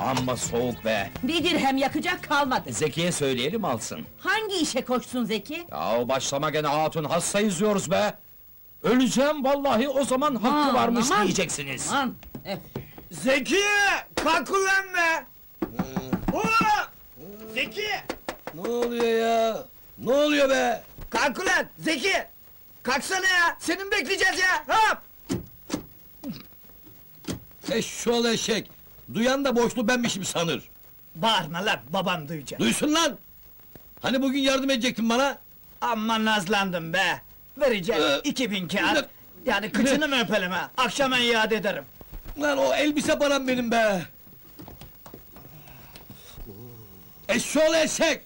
Amma soğuk be. Bir dirhem yakacak kalmadı. Zeki'ye söyleyelim alsın. Hangi işe koşsun Zeki? Ya başlama gene hatun hasta izliyoruz be. Öleceğim vallahi o zaman hakkı Aman, varmış aman. diyeceksiniz. Aman! eh, Zeki! Kalk ulan be! Oo! Zeki! Ne oluyor ya? Ne oluyor be? Kalk ulan! Zeki! Kalksana ya! Seni mi bekleyeceğiz ya? Hop! Eşşoğlu eşek. Duyan da boşlu benmişim sanır. Bağırma lan, babam duyacak. Duysun lan! Hani bugün yardım edecektin bana? Amma nazlandım be! Vereceğim Ee, iki bin kağıt. Yani kıçını mı öpelim ha? Akşama iade ederim. Lan o elbise param benim be! Eşşoğlu eşek!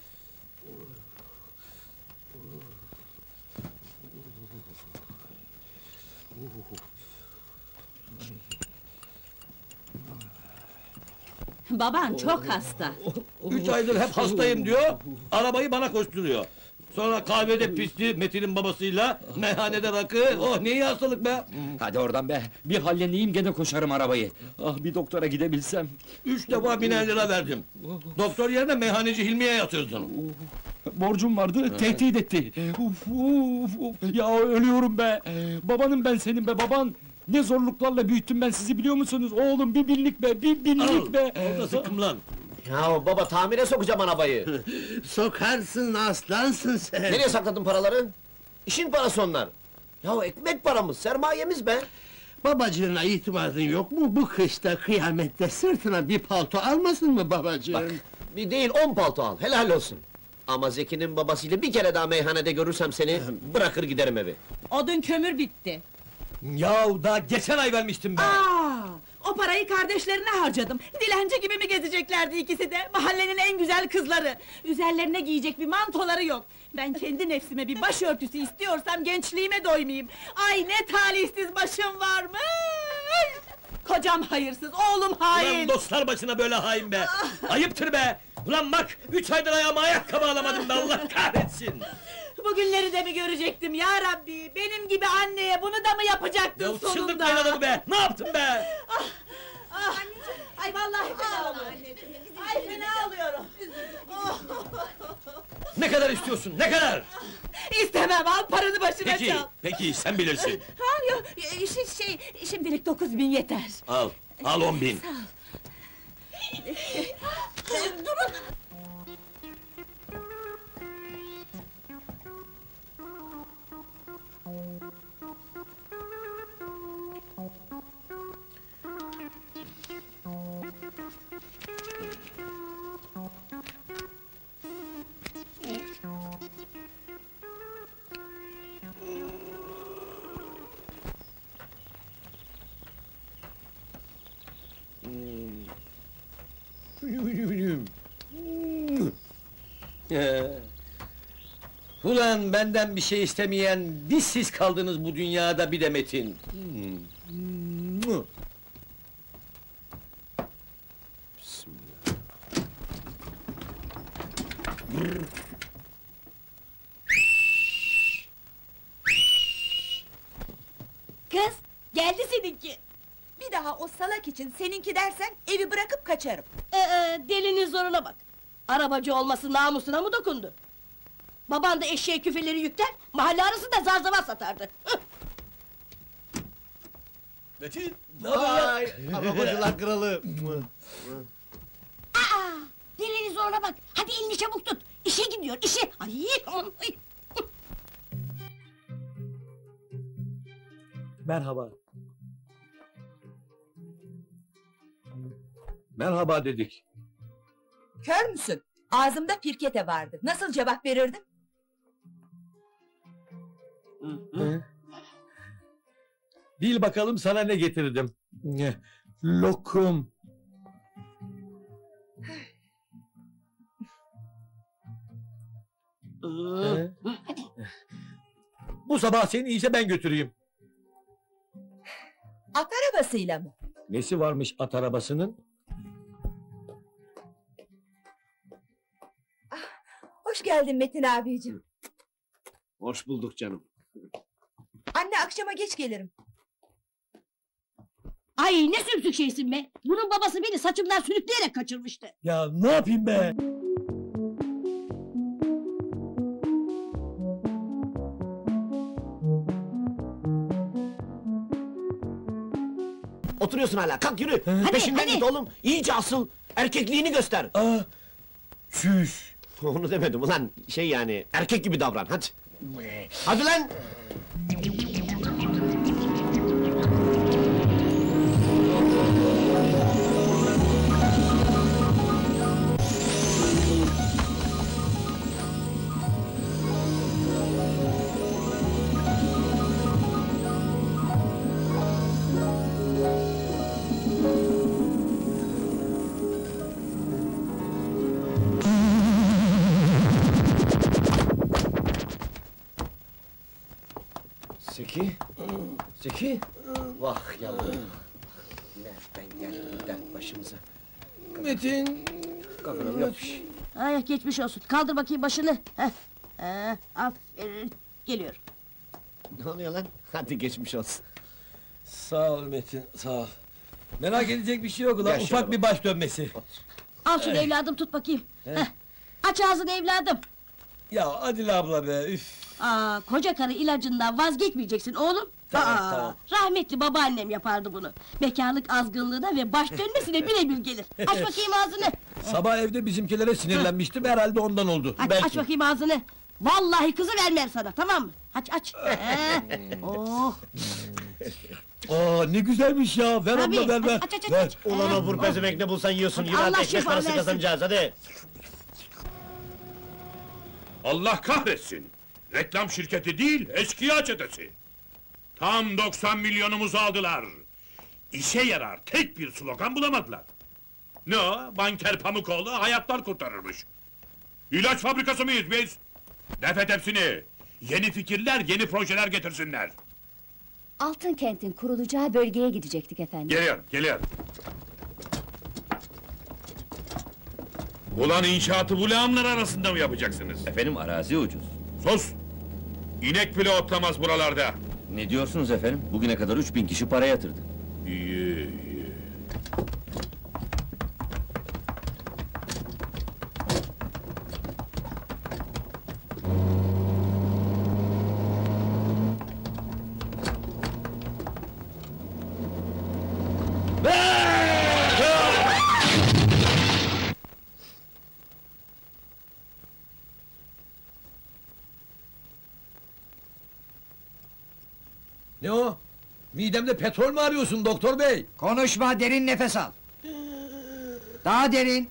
Baban çok hasta. Üç aydır hep hastayım diyor, arabayı bana koşturuyor. Sonra kahvede pisti Metin'in babasıyla, meyhanede rakı, oh ne iyi hastalık be! Hadi oradan be. Bir halleneyim gene koşarım arabayı. Ah bir doktora gidebilsem. Üç defa biner lira verdim. Doktor yerine meyhaneci Hilmi'ye yatırdın. Borcum vardı, tehdit etti. Uf, uf, uf. Ya ölüyorum be. Babanım ben senin be baban. Ne zorluklarla büyüttüm ben sizi biliyor musunuz? Oğlum bir binlik be, bir binlik be. Orada sıkım lan! Ya baba tamire sokacağım arabayı. Sokarsın aslansın sen. Nereye sakladın paraları? İşin parası onlar. Ya ekmek paramız, sermayemiz be. Babacığına itimadın yok mu? Bu kışta kıyamette sırtına bir palto almasın mı babacığım? Bak, bir değil on palto al, helal olsun. Ama Zeki'nin babasıyla bir kere daha meyhanede görürsem seni, bırakır giderim evi. Odun kömür bitti. Yahu daha geçen ay vermiştim ben! Aa, o parayı kardeşlerine harcadım. Dilenci gibi mi gezeceklerdi ikisi de? Mahallenin en güzel kızları. Üzerlerine giyecek bir mantoları yok. Ben kendi nefsime bir başörtüsü istiyorsam gençliğime doymayayım. Ay ne talihsiz başım varmış! Kocam hayırsız, oğlum hain! Ulan dostlar başına böyle hain be! Ayıptır be! Ulan bak, üç aydır ayağıma ayakkabı alamadım da Allah kahretsin! Bugünleri de mi görecektim ya Rabbi? Benim gibi anneye bunu da mı yapacaktın Ya sonunda? adamı be! Ne yaptın be? Ah, ay vallahi fena oluyorum. Ay fena oluyorum. Oh, Ne kadar istiyorsun, ne kadar? İstemem al paranı başına Peki, çal. peki sen bilirsin. Ha yok şey, şey şimdilik dokuz bin yeter. Al, al on bin. Durun. Ulan benden bir şey istemeyen bir siz kaldınız bu dünyada bir de Metin. Hmm. Kız, geldi seninki. Bir daha o salak için seninki dersen evi bırakıp kaçarım. Ee, delinin zoruna bak. Arabacı olması namusuna mı dokundu? Baban da eşeğe küfeleri yükler, mahalle arasında zar zava satardı. Metin, ne haber ya? arabacılar kralı. Aa, delinin zoruna bak. Hadi elini çabuk tut. İşe gidiyor, işe. Ay, ay. Merhaba. Merhaba dedik. Kör müsün? Ağzımda pirkete vardı. Nasıl cevap verirdim? Bil bakalım sana ne getirdim. Lokum. Bu sabah seni işe ben götüreyim. At arabasıyla mı? Nesi varmış at arabasının? Hoş geldin Metin abicim. Hoş bulduk canım. Anne akşama geç gelirim. Ay ne sümsük şeysin be! Bunun babası beni saçımdan sürükleyerek kaçırmıştı. Ya ne yapayım be? Oturuyorsun hala, kalk yürü! Hadi, Peşinden hadi. git oğlum, iyice asıl! Erkekliğini göster! Aa, çüş. Onu demedim ulan, şey yani, erkek gibi davran, hadi! Hadi lan! Geçmiş olsun. Kaldır bakayım başını. Heh. Heh, aferin. Geliyor. Ne oluyor lan? Hadi geçmiş olsun. Sağ ol Metin, sağ ol. Merak edecek bir şey yok ulan, şöyle ufak bir baş dönmesi. Al şunu evladım tut bakayım. Heh. Aç ağzını evladım. Ya Adile abla be, üf. Aa, koca karı ilacından vazgeçmeyeceksin oğlum. Tamam, Aa, tamam. Rahmetli babaannem yapardı bunu. Bekarlık azgınlığına ve baş dönmesine birebir gelir. Aç bakayım ağzını. Sabah evde bizimkilere sinirlenmiştim, herhalde ondan oldu. Aç, aç bakayım ağzını. Vallahi kızı vermem sana tamam mı? Aç aç. Heh. oh. Aa ne güzelmiş ya, ver Tabii. abla ver ver. Aç aç aç. Ver. aç. Ulan o vur pezevenk ne bulsan yiyorsun, yürü Allah hadi ekmek şifa parası versin. kazanacağız, hadi! Allah kahretsin! Reklam şirketi değil, eşkıya çetesi! Tam 90 milyonumuzu aldılar! İşe yarar, tek bir slogan bulamadılar! Ne o? Banker Pamukoğlu hayatlar kurtarırmış! İlaç fabrikası mıyız biz? Defet hepsini! Yeni fikirler, yeni projeler getirsinler! Altın kentin kurulacağı bölgeye gidecektik efendim. Geliyorum, geliyorum! Ulan inşaatı bu lağımlar arasında mı yapacaksınız? Efendim arazi ucuz. Sus! İnek bile otlamaz buralarda! Ne diyorsunuz efendim? Bugüne kadar 3000 kişi para yatırdı. İyi, iyi. Ne o? Midemde petrol mü arıyorsun doktor bey? Konuşma, derin nefes al. Daha derin.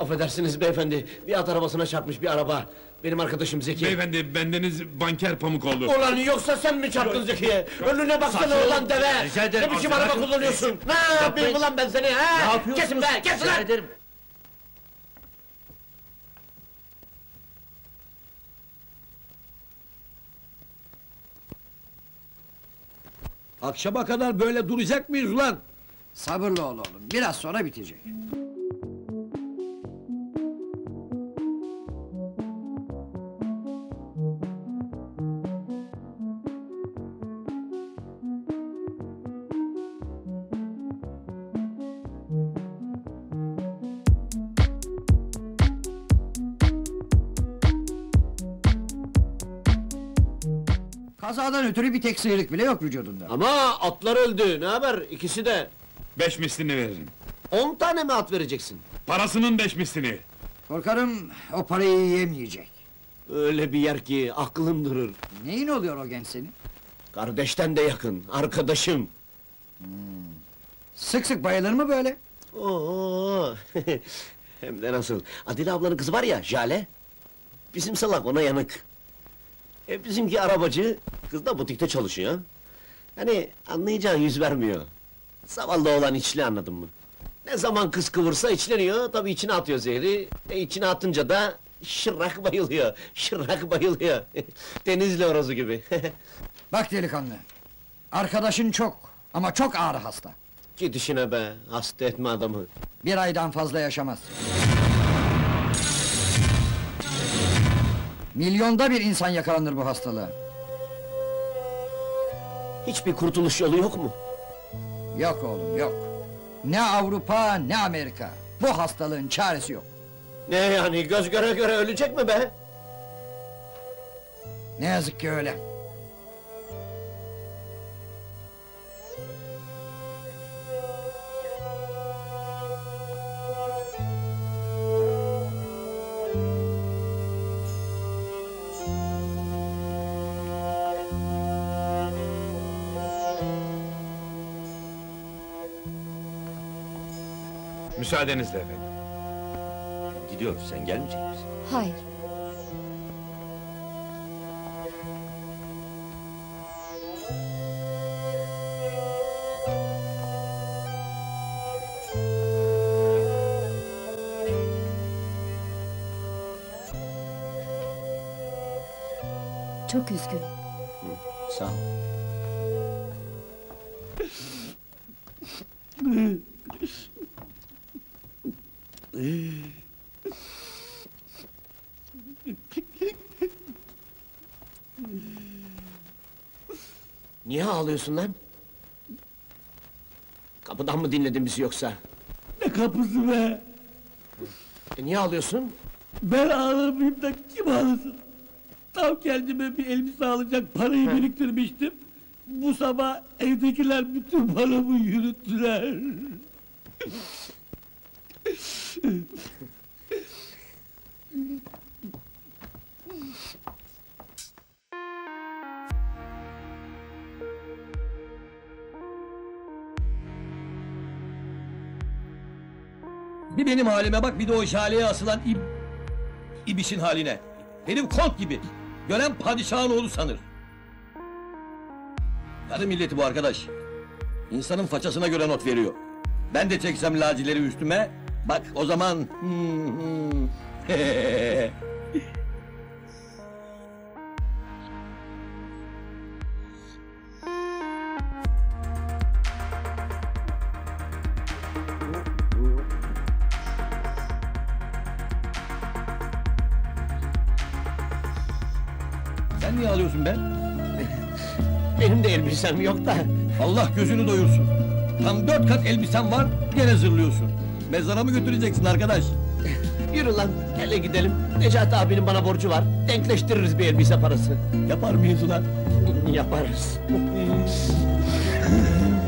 Affedersiniz beyefendi, bir at arabasına çarpmış bir araba. Benim arkadaşım Zeki. Beyefendi, bendeniz banker Pamukoğlu. Ulan yoksa sen mi çarptın Zeki'ye? Önüne baksana ulan deve! Rica ederim, Ne biçim araba kullanıyorsun? Ne yapayım ulan ben seni ha? Ne yapıyorsunuz? Kesin be, kesin lan! Akşama kadar böyle duracak mıyız ulan? Sabırlı ol oğlum, biraz sonra bitecek. Kazadan ötürü bir tek sıyrık bile yok vücudunda. Ama atlar öldü, ne haber? İkisi de. Beş mislini veririm. On tane mi at vereceksin? Parasının beş mislini. Korkarım o parayı yiyemeyecek. Öyle bir yer ki aklım durur. Neyin oluyor o genç senin? Kardeşten de yakın, arkadaşım. Sık sık bayılır mı böyle? Oo. Hem de nasıl? Adile ablanın kızı var ya, Jale. Bizim salak ona yanık. E bizimki arabacı, kız da butikte çalışıyor. Hani anlayacağın yüz vermiyor. Zavallı olan içli anladın mı? Ne zaman kız kıvırsa içleniyor, tabii içine atıyor zehri. E içine atınca da şırrak bayılıyor, şırrak bayılıyor. Denizli horozu gibi. Bak delikanlı, arkadaşın çok ama çok ağır hasta. Git işine be, hasta etme adamı. Bir aydan fazla yaşamaz. Milyonda bir insan yakalanır bu hastalığa. Hiçbir kurtuluş yolu yok mu? Yok oğlum yok. Ne Avrupa ne Amerika. Bu hastalığın çaresi yok. Ne yani göz göre göre ölecek mi be? Ne yazık ki öyle. Müsaadenizle efendim. Gidiyoruz, sen gelmeyecek misin? Hayır. Niye ağlıyorsun lan? Kapıdan mı dinledin bizi yoksa? Ne kapısı be? E niye ağlıyorsun? Ben ağlamayayım da kim ağlasın? Tam kendime bir elbise alacak parayı biriktirmiştim. Bu sabah evdekiler bütün paramı yürüttüler. Benim halime bak bir de o şaleye asılan ib... ibişin haline. Herif kont gibi. Gören padişahın oğlu sanır. Karı milleti bu arkadaş. İnsanın façasına göre not veriyor. Ben de çeksem lacileri üstüme, bak o zaman... elbisem yok da. Allah gözünü doyursun. Tam dört kat elbisen var, gene zırlıyorsun. Mezara mı götüreceksin arkadaş? Yürü lan, hele gidelim. Necati abinin bana borcu var. Denkleştiririz bir elbise parası. Yapar mıyız ulan? Yaparız.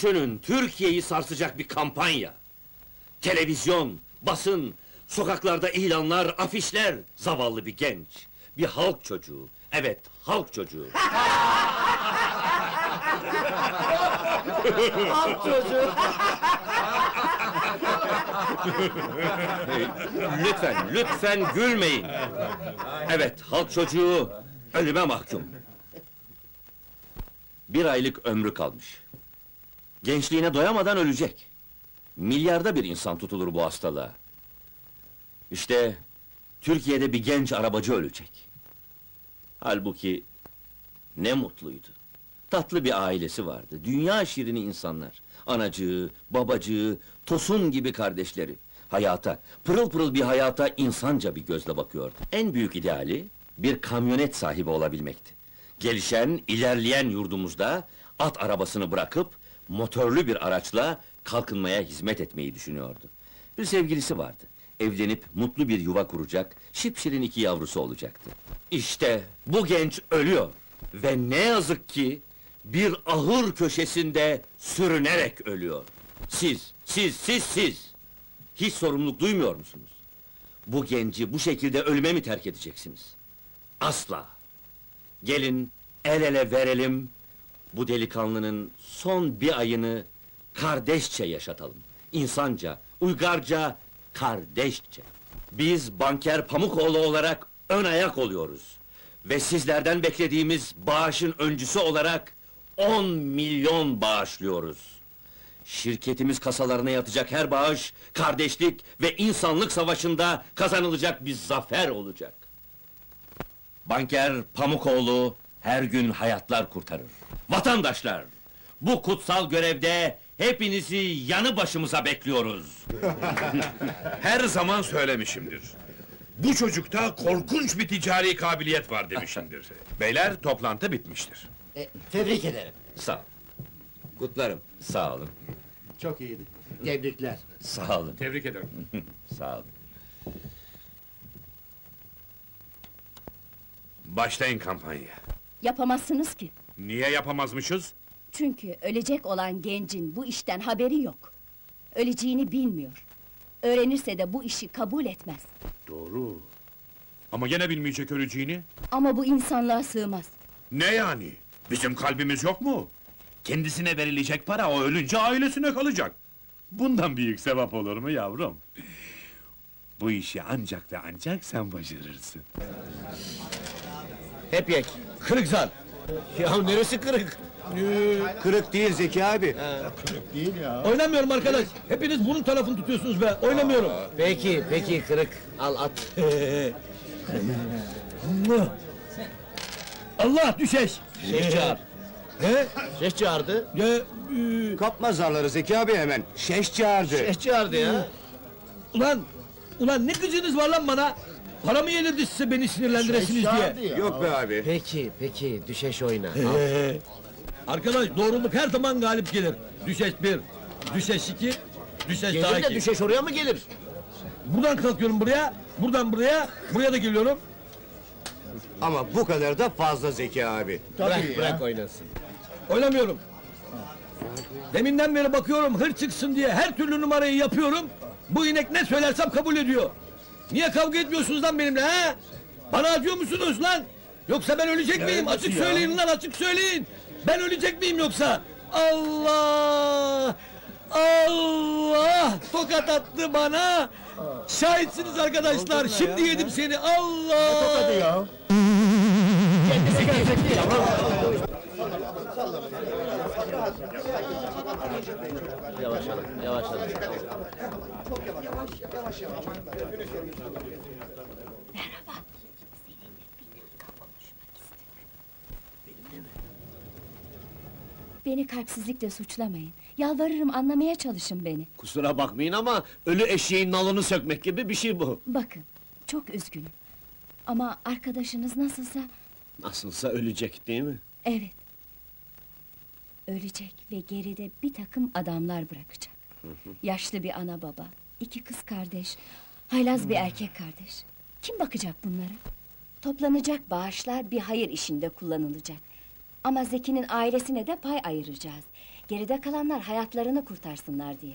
Düşünün, Türkiye'yi sarsacak bir kampanya. Televizyon, basın, sokaklarda ilanlar, afişler. Zavallı bir genç, bir halk çocuğu. Evet, halk çocuğu. Halk çocuğu. Lütfen, lütfen gülmeyin. Evet, halk çocuğu ölüme mahkum. Bir aylık ömrü kalmış. Gençliğine doyamadan ölecek. Milyarda bir insan tutulur bu hastalığa. İşte Türkiye'de bir genç arabacı ölecek. Halbuki ne mutluydu. Tatlı bir ailesi vardı. Dünya şirini insanlar. Anacığı, babacığı, Tosun gibi kardeşleri. Hayata, pırıl pırıl bir hayata insanca bir gözle bakıyordu. En büyük ideali bir kamyonet sahibi olabilmekti. Gelişen, ilerleyen yurdumuzda at arabasını bırakıp motorlu bir araçla kalkınmaya hizmet etmeyi düşünüyordu. Bir sevgilisi vardı. Evlenip mutlu bir yuva kuracak, şipşirin iki yavrusu olacaktı. İşte bu genç ölüyor. Ve ne yazık ki bir ahır köşesinde sürünerek ölüyor. Siz, siz, siz, siz! Hiç sorumluluk duymuyor musunuz? Bu genci bu şekilde ölüme mi terk edeceksiniz? Asla! Gelin el ele verelim, bu delikanlının son bir ayını kardeşçe yaşatalım. insanca, uygarca, kardeşçe. Biz banker Pamukoğlu olarak ön ayak oluyoruz. Ve sizlerden beklediğimiz bağışın öncüsü olarak 10 milyon bağışlıyoruz. Şirketimiz kasalarına yatacak her bağış, kardeşlik ve insanlık savaşında kazanılacak bir zafer olacak. Banker Pamukoğlu her gün hayatlar kurtarır. Vatandaşlar, bu kutsal görevde hepinizi yanı başımıza bekliyoruz. Her zaman söylemişimdir. Bu çocukta korkunç bir ticari kabiliyet var demişimdir. Beyler toplantı bitmiştir. E, tebrik ederim. Sağ ol. Kutlarım. Sağ olun. Çok iyiydi. Tebrikler. Sağ olun. Tebrik ederim. Sağ olun. Başlayın kampanya. Yapamazsınız ki. Niye yapamazmışız? Çünkü ölecek olan gencin bu işten haberi yok. Öleceğini bilmiyor. Öğrenirse de bu işi kabul etmez. Doğru. Ama gene bilmeyecek öleceğini. Ama bu insanlığa sığmaz. Ne yani? Bizim kalbimiz yok mu? Kendisine verilecek para o ölünce ailesine kalacak. Bundan büyük sevap olur mu yavrum? Bu işi ancak ve ancak sen başarırsın. Hep yek. Kırık zar. Ya neresi kırık? Kırık değil Zeki abi. Oynamıyorum arkadaş. Hepiniz bunun tarafını tutuyorsunuz be. Oynamıyorum. Peki, peki kırık. Al at. Allah düşeş. Şeyh çağır. He? Şeyh çağırdı. Ya, e, Kapma zarları Zeki abi hemen. Şeş çağırdı. Şeyh çağırdı ya. ulan, ulan ne gücünüz var lan bana? Para mı yedirdi size beni sinirlendiresiniz diye? Yok be abi. Peki, peki. Düşeş oyna. Ee, arkadaş doğruluk her zaman galip gelir. Düşeş bir, düşeş iki, düşeş daha Gelir de iki. düşeş oraya mı gelir? Buradan kalkıyorum buraya, buradan buraya, buraya da geliyorum. Ama bu kadar da fazla Zeki abi. bırak, bırak oynasın. Oynamıyorum. Deminden beri bakıyorum hır çıksın diye her türlü numarayı yapıyorum. Bu inek ne söylersem kabul ediyor. Niye kavga etmiyorsunuz lan benimle ha? Bana acıyor musunuz lan? Yoksa ben ölecek miyim? Açık söyleyin lan açık söyleyin. Ben ölecek miyim yoksa? Allah! Allah! Tokat attı bana! Şahitsiniz arkadaşlar. Şimdi yedim seni. Allah! ya? Yavaşalım, yavaşalım. Beni kalpsizlikle suçlamayın. Yalvarırım anlamaya çalışın beni. Kusura bakmayın ama ölü eşeğin nalını sökmek gibi bir şey bu. Bakın, çok üzgünüm. Ama arkadaşınız nasılsa... Nasılsa ölecek değil mi? Evet. Ölecek ve geride bir takım adamlar bırakacak. Yaşlı bir ana baba, iki kız kardeş, haylaz bir erkek kardeş. Kim bakacak bunlara? Toplanacak bağışlar bir hayır işinde kullanılacak. Ama Zeki'nin ailesine de pay ayıracağız. Geride kalanlar hayatlarını kurtarsınlar diye.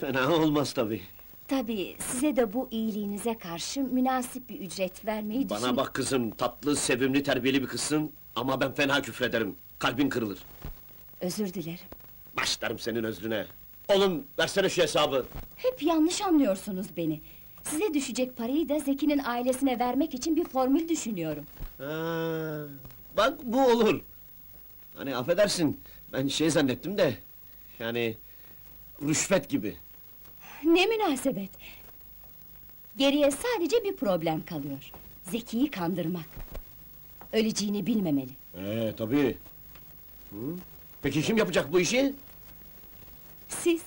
Fena olmaz tabii. Tabii size de bu iyiliğinize karşı münasip bir ücret vermeyi Bana düşün- bak kızım, tatlı, sevimli, terbiyeli bir kızsın. Ama ben fena küfrederim. Kalbin kırılır. Özür dilerim. Başlarım senin özrüne. Oğlum, versene şu hesabı. Hep yanlış anlıyorsunuz beni. Size düşecek parayı da Zeki'nin ailesine vermek için bir formül düşünüyorum. Ha, bak bu olur. Hani affedersin, ben şey zannettim de... Yani... Rüşvet gibi. Ne münasebet! Geriye sadece bir problem kalıyor. Zeki'yi kandırmak. Öleceğini bilmemeli. Ee, tabii. Hı? Peki kim yapacak bu işi? Siz,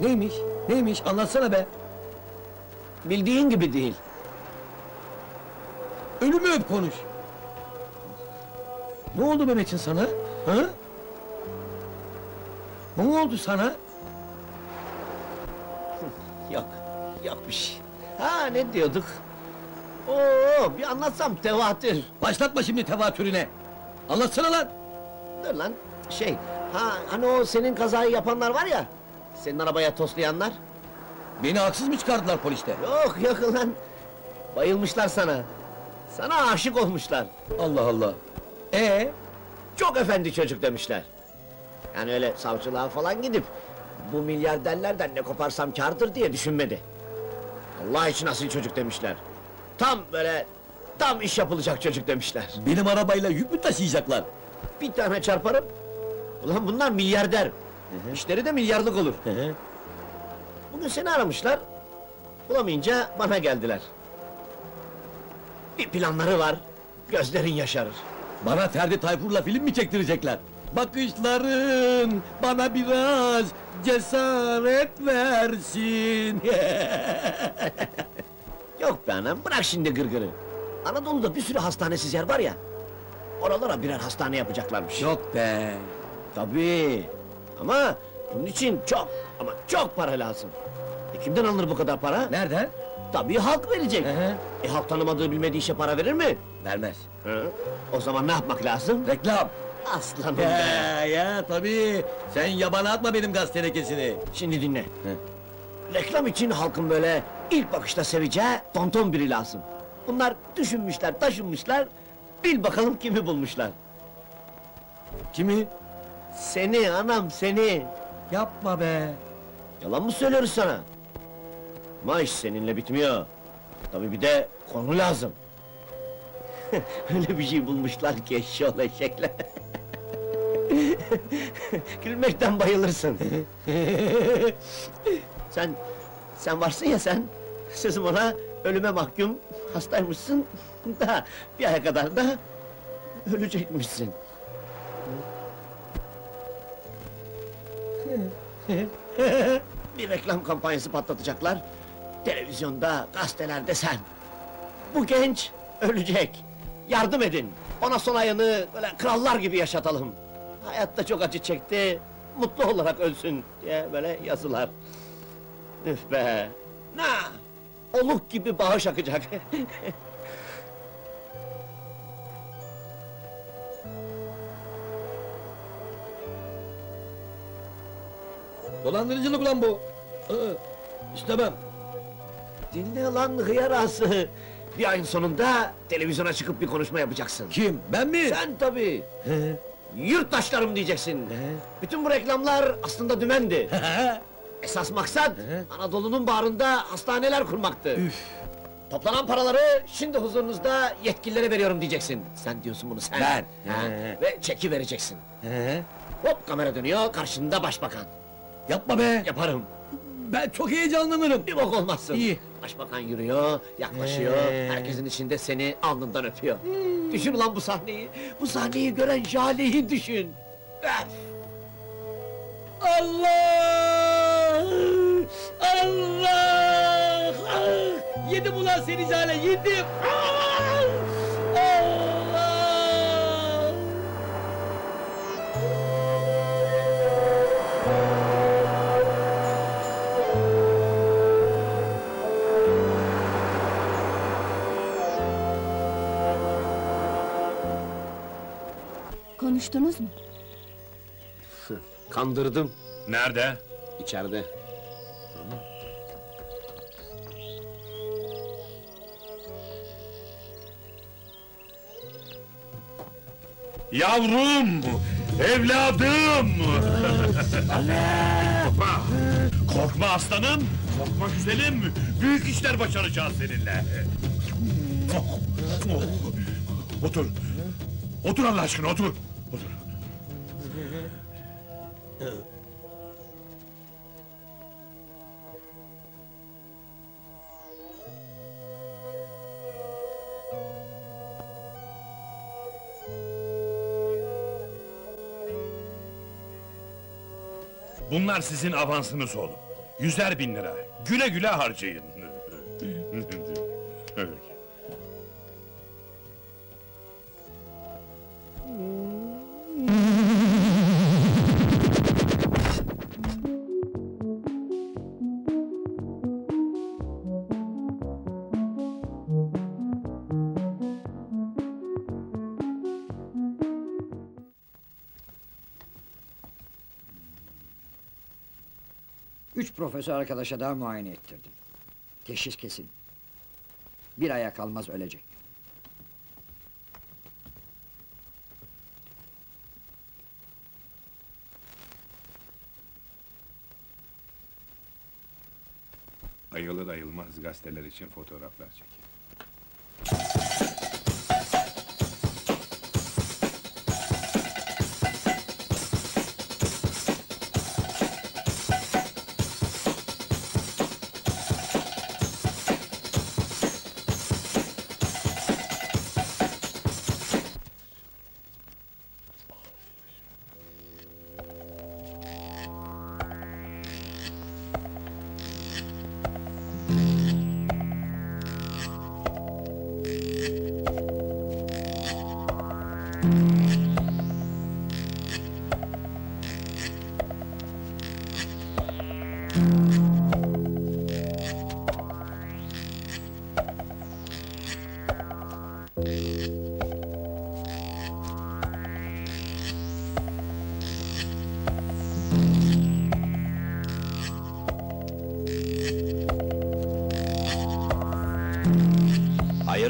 Neymiş? Neymiş? Anlatsana be. Bildiğin gibi değil. Ölümü öp konuş. Ne oldu Mehmet'in sana? Ha? Ne oldu sana? Yok, yok bir şey. Ha ne diyorduk? Oo, bir anlatsam tevatür. Başlatma şimdi tevatürüne. Anlatsana lan. Dur lan, şey, ha hani o senin kazayı yapanlar var ya... Senin arabaya toslayanlar? Beni haksız mı çıkardılar poliste? Yok yok lan. Bayılmışlar sana. Sana aşık olmuşlar. Allah Allah. Ee, Çok efendi çocuk demişler. Yani öyle savcılığa falan gidip... ...bu milyarderlerden ne koparsam kârdır diye düşünmedi. Allah için asil çocuk demişler. Tam böyle... ...tam iş yapılacak çocuk demişler. benim arabayla yük mü taşıyacaklar? Bir tane çarparım... ...ulan bunlar milyarder. İşleri de milyarlık olur. Bugün seni aramışlar... ...bulamayınca bana geldiler. Bir planları var... ...gözlerin yaşarır. Bana Ferdi Tayfur'la film mi çektirecekler? Bakışların bana biraz cesaret versin. Yok be anam, bırak şimdi gırgırı. Anadolu'da bir sürü hastanesiz yer var ya... ...oralara birer hastane yapacaklarmış. Yok be. Tabii. Ama bunun için çok ama çok para lazım. E kimden alınır bu kadar para? Nereden? Tabii halk verecek. Hı hı. E halk tanımadığı bilmediği işe para verir mi? Vermez. Hı? O zaman ne yapmak lazım? Reklam. Aslanım be. Ya ya tabii. Sen yabana atma benim gaz tenekesini. Şimdi dinle. Reklam için halkın böyle ilk bakışta seveceği tonton biri lazım. Bunlar düşünmüşler, taşınmışlar. Bil bakalım kimi bulmuşlar. Kimi? Seni anam seni. Yapma be. Yalan mı söylüyoruz sana? Ama iş seninle bitmiyor. Tabii bir de konu lazım. Öyle bir şey bulmuşlar ki eşşoğlu eşekler. Gülmekten bayılırsın. sen, sen varsın ya sen, sözüm ona ölüme mahkum, hastaymışsın, da bir aya kadar da ölecekmişsin. bir reklam kampanyası patlatacaklar. Televizyonda, gazetelerde sen. Bu genç ölecek. Yardım edin. Ona son ayını böyle krallar gibi yaşatalım. Hayatta çok acı çekti. Mutlu olarak ölsün diye böyle yazılar. Üf be. Ne? Oluk gibi bağış akacak. Dolandırıcılık ulan bu. Hı, İstemem. Dinle lan hıyar ağası. Bir ayın sonunda televizyona çıkıp bir konuşma yapacaksın. Kim? Ben mi? Sen tabii. Yurttaşlarım diyeceksin. Bütün bu reklamlar aslında dümendi. Esas maksat Anadolu'nun bağrında hastaneler kurmaktı. Toplanan paraları şimdi huzurunuzda yetkililere veriyorum diyeceksin. Sen diyorsun bunu sen. Ben. Ha. Ve çeki vereceksin. He? Hop kamera dönüyor karşında başbakan. Yapma be. Yaparım. Ben çok heyecanlanırım. Bir bok olmazsın. İyi. Başbakan yürüyor, yaklaşıyor, Ee. herkesin içinde seni alnından öpüyor. Düşün ulan bu sahneyi, bu sahneyi gören Jale'yi düşün. Öf! Allah! Allah! Ah! Yedim ulan seni Jale, yedim! Ah! Allah! Konuştunuz mu? Kandırdım Nerede? içeride. Yavrum! Evladım! Korkma! Korkma aslanım! Korkma güzelim! Büyük işler başaracağız seninle! Otur! Otur Allah aşkına otur! Bunlar sizin avansınız oğlum. Yüzer bin lira. Güle güle harcayın. Profesör arkadaşa daha muayene ettirdim. Teşhis kesin. Bir aya kalmaz ölecek. Ayılır ayılmaz gazeteler için fotoğraflar çekin.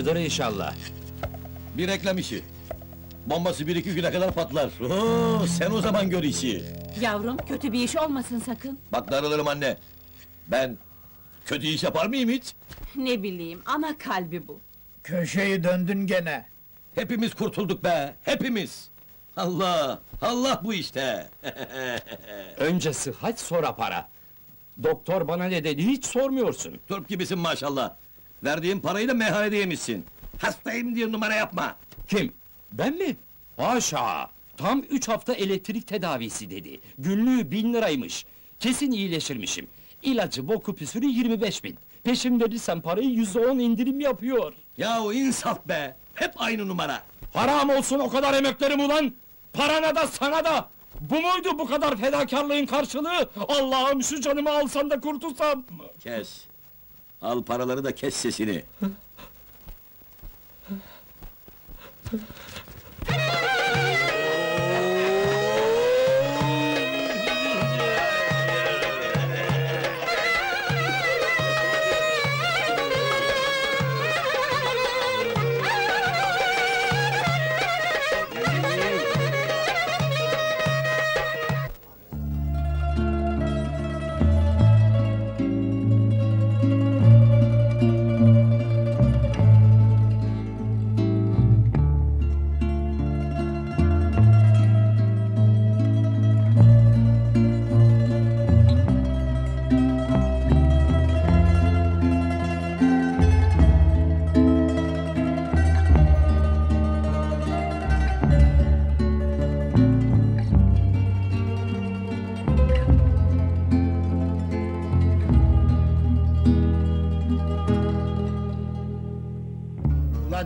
Hayırdır inşallah. Bir reklam işi. Bombası bir iki güne kadar patlar. Oo, sen o zaman gör işi. Yavrum kötü bir iş olmasın sakın. Bak darılırım anne. Ben kötü iş yapar mıyım hiç? Ne bileyim ana kalbi bu. Köşeyi döndün gene. Hepimiz kurtulduk be, hepimiz. Allah, Allah bu işte. Önce sıhhat sonra para. Doktor bana ne dedi hiç sormuyorsun. Turp gibisin maşallah. Verdiğin parayı da meyhanede yemişsin. Hastayım diye numara yapma. Kim? Ben mi? Haşa! Tam üç hafta elektrik tedavisi dedi. Günlüğü bin liraymış. Kesin iyileşirmişim. İlacı boku püsürü 25 bin. Peşin verirsen parayı yüzde on indirim yapıyor. Yahu insaf be, hep aynı numara. Haram olsun o kadar emeklerim ulan! Parana da sana da! Bu muydu bu kadar fedakarlığın karşılığı? Allah'ım şu canımı alsan da kurtulsam! Kes. Al paraları da kes sesini.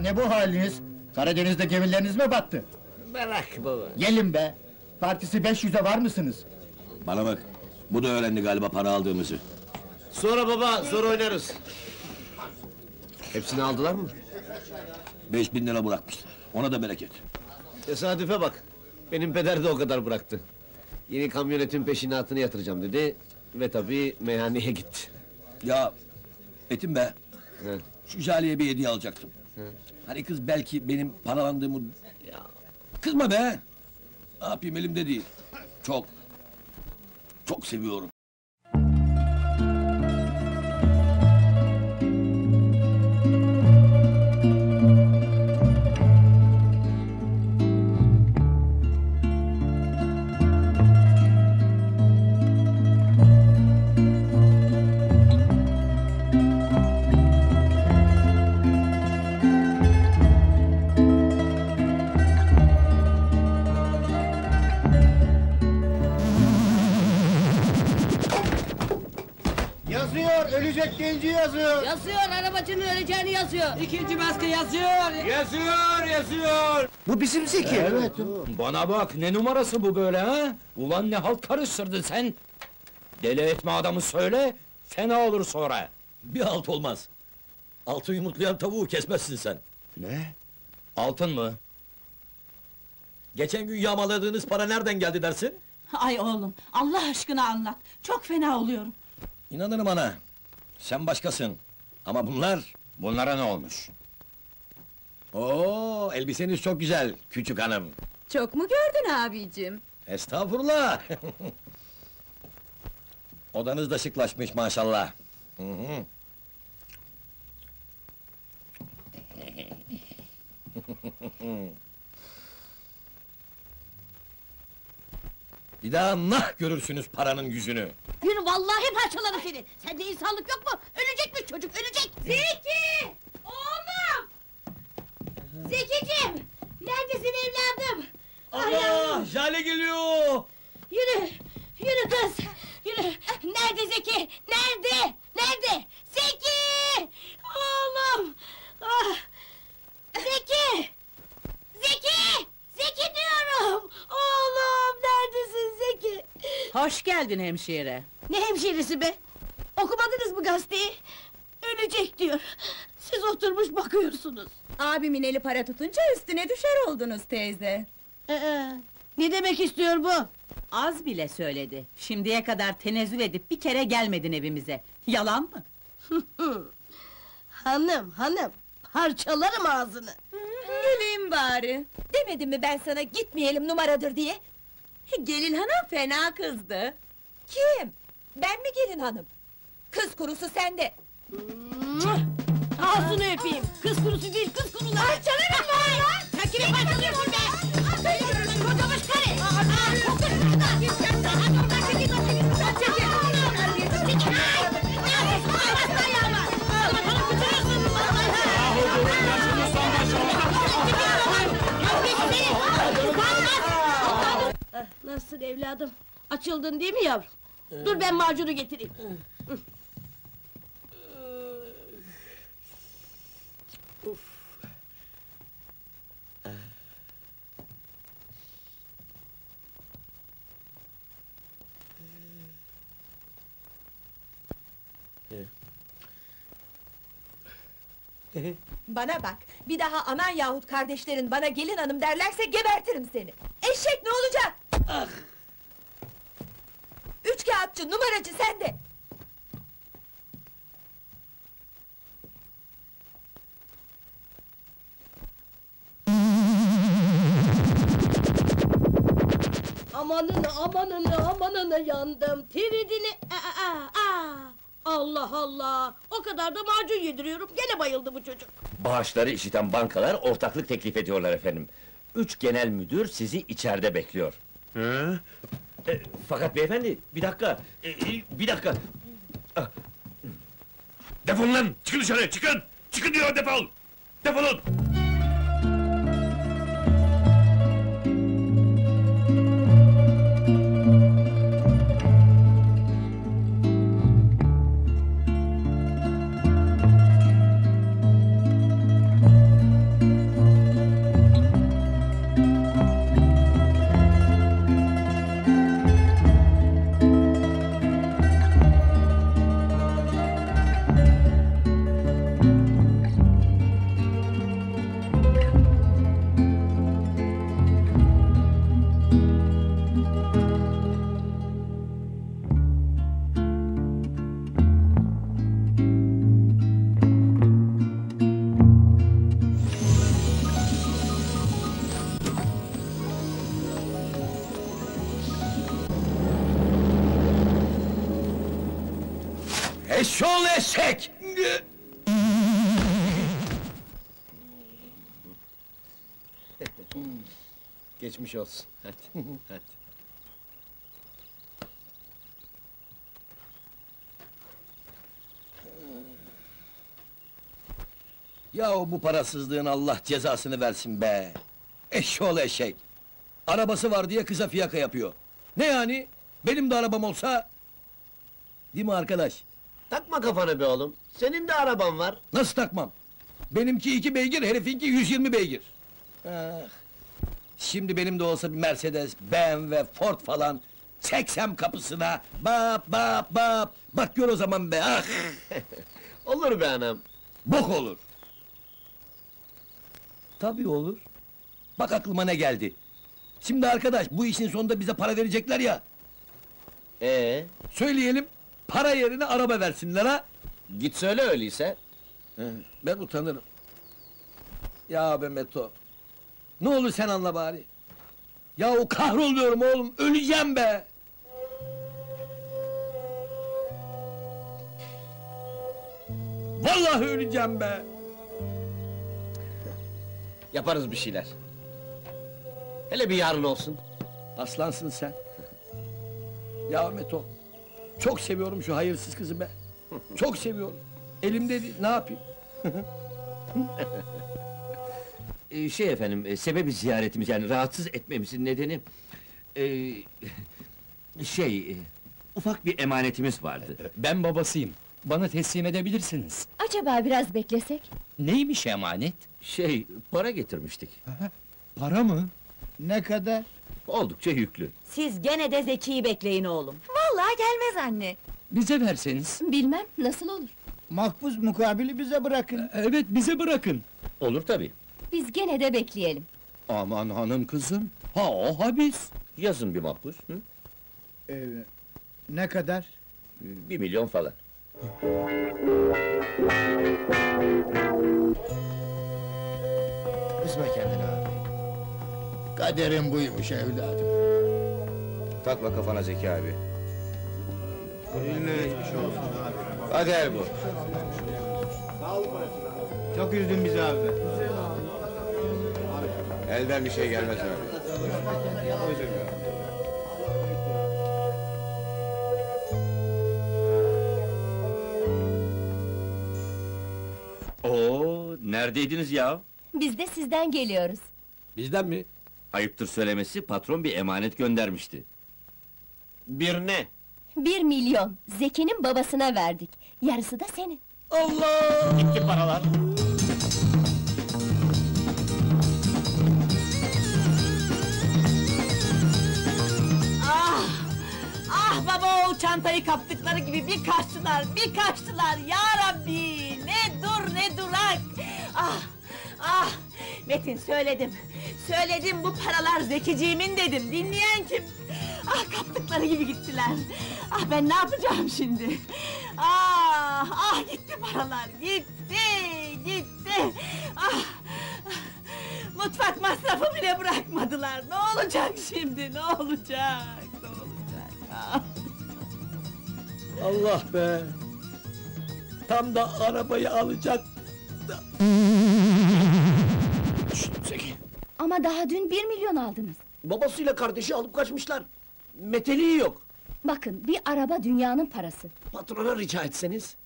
ne bu haliniz? Karadeniz'de gemileriniz mi battı? Bırak baba. Gelin be! Partisi 500'e var mısınız? Bana bak, bu da öğrendi galiba para aldığımızı. Sonra baba, sonra oynarız. Hepsini aldılar mı? Beş bin lira bırakmışlar, ona da bereket. Tesadüfe bak. Benim peder de o kadar bıraktı. Yeni kamyonetin peşinatını yatıracağım dedi. Ve tabii meyhaneye gitti. Ya, Etim be, He. şu Jale'ye bir hediye alacaktım. Hani kız belki benim paralandığımı... Ya, kızma be! Ne yapayım elimde değil. Çok, çok seviyorum. Öleceğini yazıyor. İkinci baskı yazıyor! Yazıyor, yazıyor! Bu bizim Zeki. Evet. Bana bak ne numarası bu böyle ha? Ulan ne halt karıştırdın sen? Deli etme adamı söyle, fena olur sonra. Bir alt olmaz. Altı yumurtlayan tavuğu kesmezsin sen. Ne? Altın mı? Geçen gün yağmaladığınız para nereden geldi dersin? Ay oğlum Allah aşkına anlat. Çok fena oluyorum. İnanırım ana. Sen başkasın. Ama bunlar... Bunlara ne olmuş? Oo, elbiseniz çok güzel küçük hanım. Çok mu gördün abicim? Estağfurullah. Odanız da şıklaşmış maşallah. Hı hı. Bir daha nah görürsünüz paranın yüzünü. Yürü vallahi parçalarım seni. Sende insanlık yok mu? Ölecek mi çocuk ölecek. Zeki! Oğlum! Zekiciğim! Neredesin evladım? Allah! Jale geliyor! Yürü! Yürü kız! Yürü! Nerede Zeki? Nerede? Nerede? Zeki! Oğlum! Ah! Zeki! Zeki! Zeki diyorum! Oğlum neredesin Zeki? Hoş geldin hemşire. Ne hemşiresi be? Okumadınız mı gazeteyi? Ölecek diyor. Siz oturmuş bakıyorsunuz. Abimin eli para tutunca üstüne düşer oldunuz teyze. Ee, ne demek istiyor bu? Az bile söyledi. Şimdiye kadar tenezzül edip bir kere gelmedin evimize. Yalan mı? hanım, hanım, parçalarım ağzını. Geleyim bari. Demedim mi ben sana gitmeyelim numaradır diye? Gelin hanım fena kızdı. Kim? Ben mi gelin hanım? Kız kurusu sende. Ağzını öpeyim. Kız kurusu değil, kız kuruları. Parçalarım var lan! Sen kimi parçalıyorsun be? Kocamış Nasılsın evladım? Açıldın değil mi yavrum? Dur ben macunu getireyim. Bana bak, bir daha anan yahut kardeşlerin bana gelin hanım derlerse gebertirim seni. Eşek ne olacak? Ah! Üç kağıtçı, numaracı sende. Amanını amanını amanını yandım. Tiridini aa, aa, aa. Allah Allah. O kadar da macun yediriyorum. Gene bayıldı bu çocuk. Bağışları işiten bankalar ortaklık teklif ediyorlar efendim. Üç genel müdür sizi içeride bekliyor. E, fakat beyefendi, bir dakika, e, e, bir dakika. Ah, Defolun lan! Çıkın dışarı, çıkın! Çıkın diyor defol! Defolun! Geçmiş olsun. Hadi, hadi. Yahu bu parasızlığın Allah cezasını versin be! Eşşoğlu eşek! Arabası var diye kıza fiyaka yapıyor. Ne yani? Benim de arabam olsa... Değil mi arkadaş? Takma kafanı be oğlum. Senin de araban var. Nasıl takmam? Benimki iki beygir, herifinki 120 beygir. Ah. Şimdi benim de olsa bir Mercedes, BMW, Ford falan... Çeksem kapısına, bap bap bap! Bak gör o zaman be, ah! Olur be anam. Bok olur! Tabii olur. Bak aklıma ne geldi. Şimdi arkadaş, bu işin sonunda bize para verecekler ya... Ee, Söyleyelim, Para yerine araba versinler ha. Git söyle öyleyse. He, Ben utanırım. Ya be Meto. Ne olur sen anla bari. Ya o kahroluyorum oğlum, öleceğim be! Vallahi öleceğim be! Yaparız bir şeyler. Hele bir yarın olsun. Aslansın sen. Ya Meto, çok seviyorum şu hayırsız kızı be. Çok seviyorum. Elimde değil, ne yapayım? Ee, şey efendim, e, sebebi ziyaretimiz yani rahatsız etmemizin nedeni... ee, şey, e, ufak bir emanetimiz vardı. Ben babasıyım. Bana teslim edebilirsiniz. Acaba biraz beklesek? Neymiş emanet? Şey, para getirmiştik. Para mı? Ne kadar? Oldukça yüklü. Siz gene de Zeki'yi bekleyin oğlum. Vallahi gelmez anne. Bize verseniz. Bilmem, nasıl olur? Makbuz mukabili bize bırakın. Evet, bize bırakın. Olur tabii. Biz gene de bekleyelim. Aman hanım kızım. Ha o ha biz. Yazın bir makbuz. Hı? Ee, ne kadar? Bir milyon falan. Kızma kendine abi. Kaderin buymuş evladım. Takma kafana Zeki abi. Kader bu. Çok üzdün bizi abi. Elden bir şey gelmez abi. Oo, neredeydiniz ya? Biz de sizden geliyoruz. Bizden mi? Ayıptır söylemesi, patron bir emanet göndermişti. Bir ne? Bir milyon, Zeki'nin babasına verdik. Yarısı da senin. Allah! Gitti paralar. Çantayı kaptıkları gibi bir kaçtılar, bir kaçtılar ya Rabbi! Ne dur ne durak! Ah! Ah! Metin söyledim, söyledim bu paralar zekiciğimin dedim, dinleyen kim? Ah kaptıkları gibi gittiler! Ah ben ne yapacağım şimdi? Ah! Ah gitti paralar, gitti, gitti! Ah! Mutfak masrafı bile bırakmadılar. Ne olacak şimdi? Ne olacak? Ne olacak? Ah! Allah be! Tam da arabayı alacak. Zeki. Ama daha dün bir milyon aldınız. Babasıyla kardeşi alıp kaçmışlar. Meteliği yok. Bakın, bir araba dünyanın parası. Patrona rica etseniz.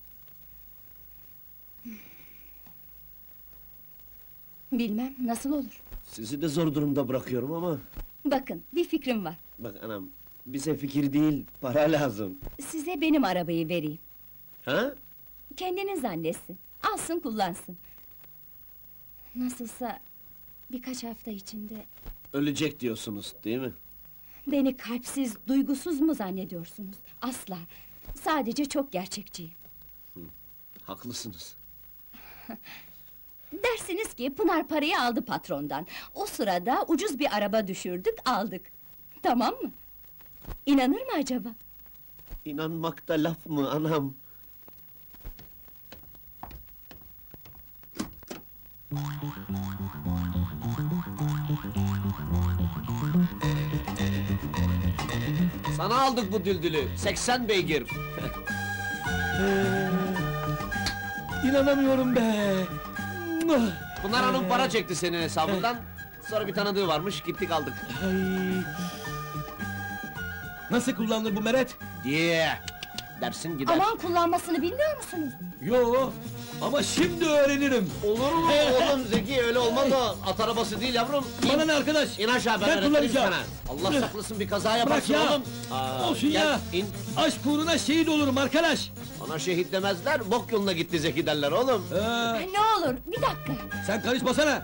Bilmem, nasıl olur? Sizi de zor durumda bırakıyorum ama... Bakın, bir fikrim var. Bak anam, bize fikir değil, para lazım. Size benim arabayı vereyim. Ha? Kendiniz zannetsin. Alsın kullansın. Nasılsa birkaç hafta içinde Ölecek diyorsunuz, değil mi? beni kalpsiz, duygusuz mu zannediyorsunuz? Asla. Sadece çok gerçekçiyim. Haklısınız. Dersiniz ki Pınar parayı aldı patrondan. O sırada ucuz bir araba düşürdük, aldık. Tamam mı? İnanır mı acaba? İnanmak da laf mı anam? Sana aldık bu düldülü, 80 beygir. İnanamıyorum be! Pınar Hanım para çekti senin hesabından. Sonra bir tanıdığı varmış, gittik aldık. Ay. Nasıl kullanılır bu meret? Diye. Dersin gider. Aman kullanmasını bilmiyor musunuz? Yo, ama şimdi öğrenirim. Olur mu oğlum Zeki öyle olmaz o. At arabası değil yavrum. İn, Bana ne arkadaş? in aşağı ben, Ben öğretirim kullanacağım. sana. Allah saklasın bir kaza yaparsın ya! oğlum. Aa, Olsun gel, ya! in. Aşk uğruna şehit olurum arkadaş! Ona şehit demezler, bok yoluna gitti Zeki derler oğlum. Ee, Ne olur, bir dakika. sen karışmasana!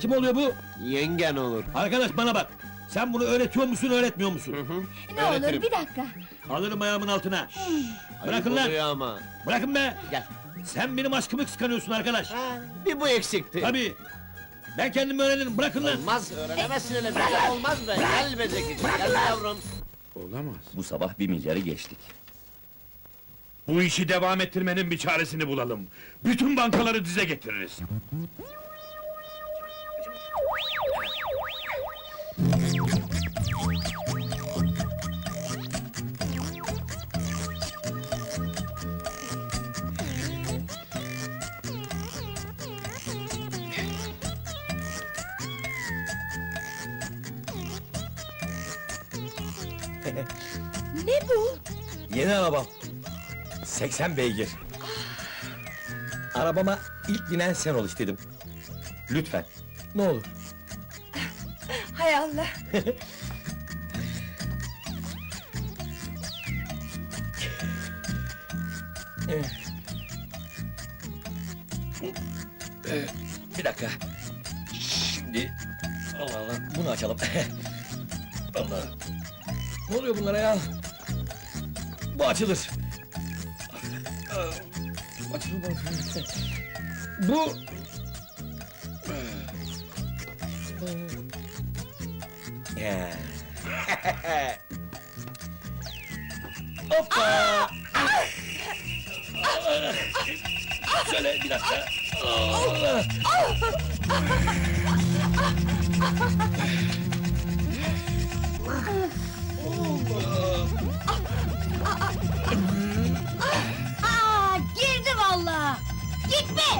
Kim oluyor bu? Yengen olur. Arkadaş bana bak! Sen bunu öğretiyor musun, öğretmiyor musun? Ne Öğretirim. olur, bir dakika. Alırım ayağımın altına! Bırakın Ayıp lan! oluyor ama. Bırakın be! Gel. Sen benim aşkımı kıskanıyorsun arkadaş! Bir bu eksikti. Tabii! Ben kendim öğrenirim, bırakın lan! Olmaz, öğrenemezsin öyle bir şey olmaz be. Gel be Zeki, gel yavrum. Bu sabah bir milyarı geçtik. Bu işi devam ettirmenin bir çaresini bulalım. Bütün bankaları dize getiririz. Ne bu? Yeni arabam. 80 beygir. Arabama ilk binen sen ol istedim. Lütfen. Ne olur. Hay Allah! Bir dakika. Şimdi... Allah Allah, bunu açalım. Allah. Ne oluyor bunlara ya? Bu açılır. Açılır bu. Ya. Hoppa! Şöyle bir dakika. Allah! Aa, girdi vallahi. Gitme.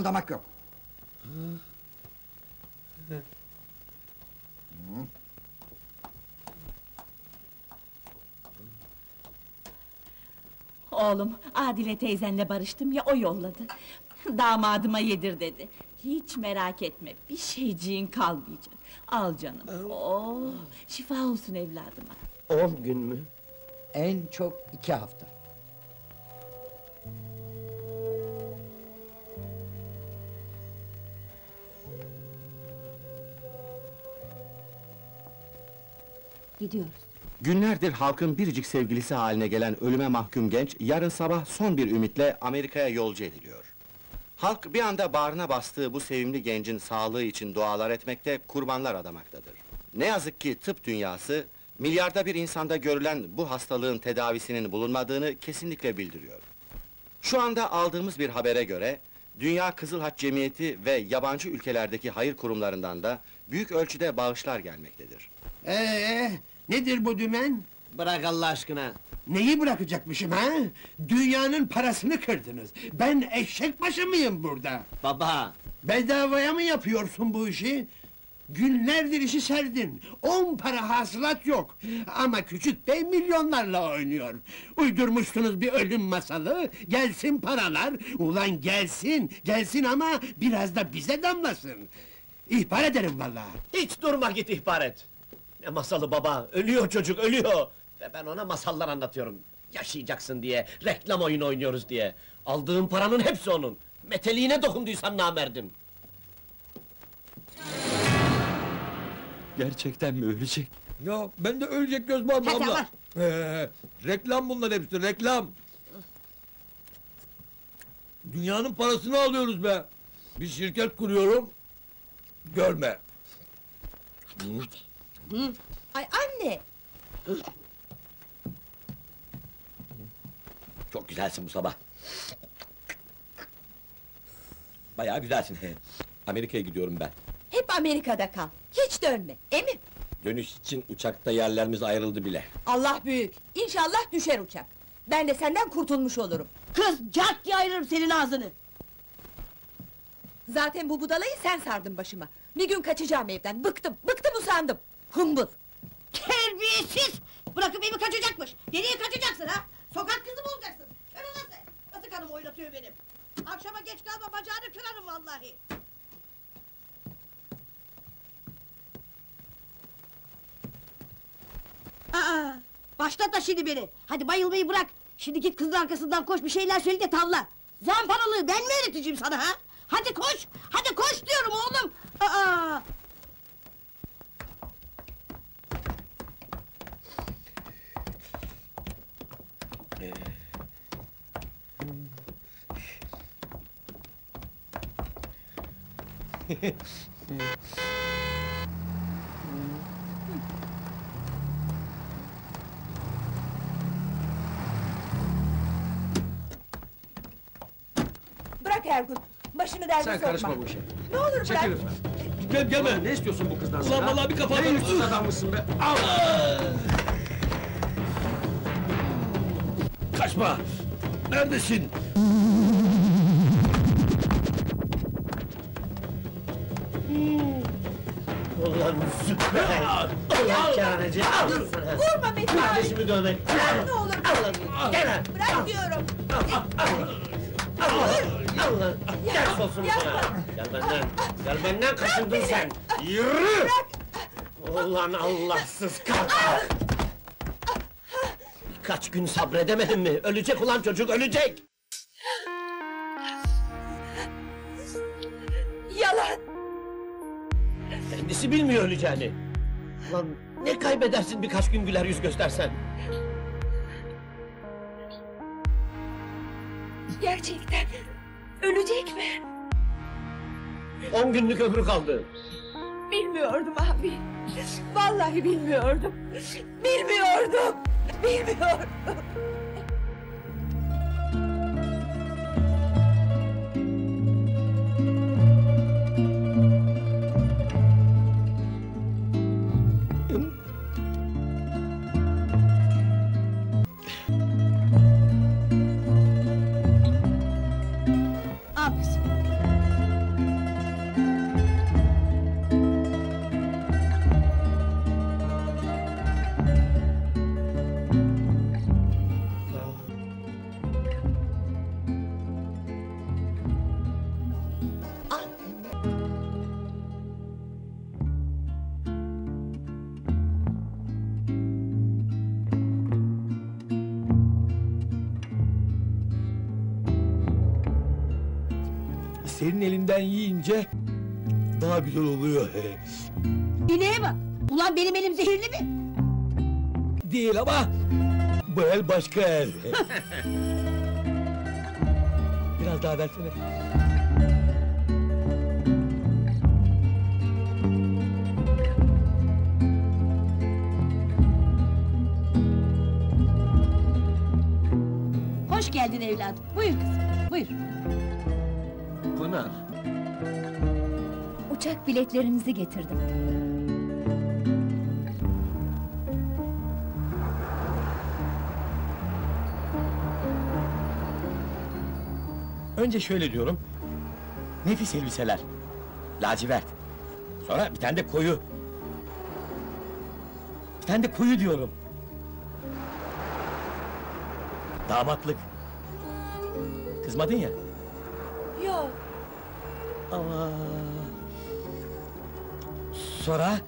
Kımıldamak yok. Oğlum, Adile teyzenle barıştım ya o yolladı. Damadıma yedir dedi. Hiç merak etme, bir şeyciğin kalmayacak. Al canım. Oh, şifa olsun evladıma. On gün mü? En çok iki hafta. Gidiyoruz. Günlerdir halkın biricik sevgilisi haline gelen ölüme mahkum genç, yarın sabah son bir ümitle Amerika'ya yolcu ediliyor. Halk bir anda bağrına bastığı bu sevimli gencin sağlığı için dualar etmekte, kurbanlar adamaktadır. Ne yazık ki tıp dünyası, milyarda bir insanda görülen bu hastalığın tedavisinin bulunmadığını kesinlikle bildiriyor. Şu anda aldığımız bir habere göre, Dünya Kızıl Haç Cemiyeti ve yabancı ülkelerdeki hayır kurumlarından da büyük ölçüde bağışlar gelmektedir. Ee, nedir bu dümen? Bırak Allah aşkına. Neyi bırakacakmışım ha? Dünyanın parasını kırdınız. Ben eşek başı mıyım burada? Baba, Bedavaya mı yapıyorsun bu işi? Günlerdir işi serdin. On para hasılat yok. Ama küçük bey milyonlarla oynuyor. Uydurmuşsunuz bir ölüm masalı. Gelsin paralar. Ulan gelsin, gelsin ama biraz da bize damlasın. İhbar ederim vallahi. hiç durma git ihbar et. Ne masalı baba, ölüyor çocuk, ölüyor. Ve ben ona masallar anlatıyorum. Yaşayacaksın diye, reklam oyunu oynuyoruz diye. Aldığım paranın hepsi onun. Meteliğine dokunduysam namerdim. Gerçekten mi ölecek? Ya ben de ölecek göz var mı Hadi abla? Ee, reklam bunlar hepsi reklam. Dünyanın parasını alıyoruz be. Bir şirket kuruyorum. Görme. Ay anne! Çok güzelsin bu sabah. Bayağı güzelsin. Amerika'ya gidiyorum ben. Hep Amerika'da kal. Hiç dönme. Emin. Dönüş için uçakta yerlerimiz ayrıldı bile. Allah büyük. İnşallah düşer uçak. Ben de senden kurtulmuş olurum. Kız cart diye ayırırım senin ağzını. Zaten bu budalayı sen sardın başıma. Bir gün kaçacağım evden. Bıktım, bıktım usandım. Hımbıl. Terbiyesiz! Bırakıp evi kaçacakmış. Nereye kaçacaksın ha? Sokak kızı mı olacaksın? Öyle nasıl? Nasıl kanım oynatıyor benim? Akşama geç kalma bacağını kırarım vallahi. Aa, başlatma şimdi beni. Hadi bayılmayı bırak. Şimdi git kızın arkasından koş bir şeyler söyle de tavla. Zamparalığı ben mi öğreteceğim sana ha? Hadi koş, hadi koş diyorum oğlum. Aa! Bırak Ergun. Başını derde Sen sokma. karışma bu işe. Ne olur bırak. Çekil lütfen. Gel gelme. Ne istiyorsun bu kızdan Ulan sonra? vallahi bir kafa Ne atarım. yüzsüz adammışsın be! Al! Kaçma. Neredesin? Ulan züppe! Ulan kehaneci! Al! Vurma beni. Kardeşimi dövmek! Bırak ne olur. Al! Gel! Bırak diyorum. Al lan! Gel olsun sana! Gel benden! Gel benden kaçındın sen! Yürü! Ulan Allahsız kalk! Kaç gün sabredemedin mi? Ölecek ulan çocuk, ölecek! Yalan. Kendisi bilmiyor öleceğini. Lan ne kaybedersin birkaç gün güler yüz göstersen? Gerçekten. Ölecek mi? On günlük ömrü kaldı. Bilmiyordum abi. Vallahi bilmiyordum. Bilmiyordum. Bilmiyordum. Senin elinden yiyince daha güzel oluyor. İneğe bak. Ulan benim elim zehirli mi? Değil ama bu el başka el. Biraz daha versene. Hoş geldin evladım. Buyur kızım, buyur. Uçak biletlerimizi getirdim. Önce şöyle diyorum. Nefis elbiseler. Lacivert. Sonra bir tane de koyu. Bir tane de koyu diyorum. Damatlık. Kızmadın ya. Yok. Ama sonra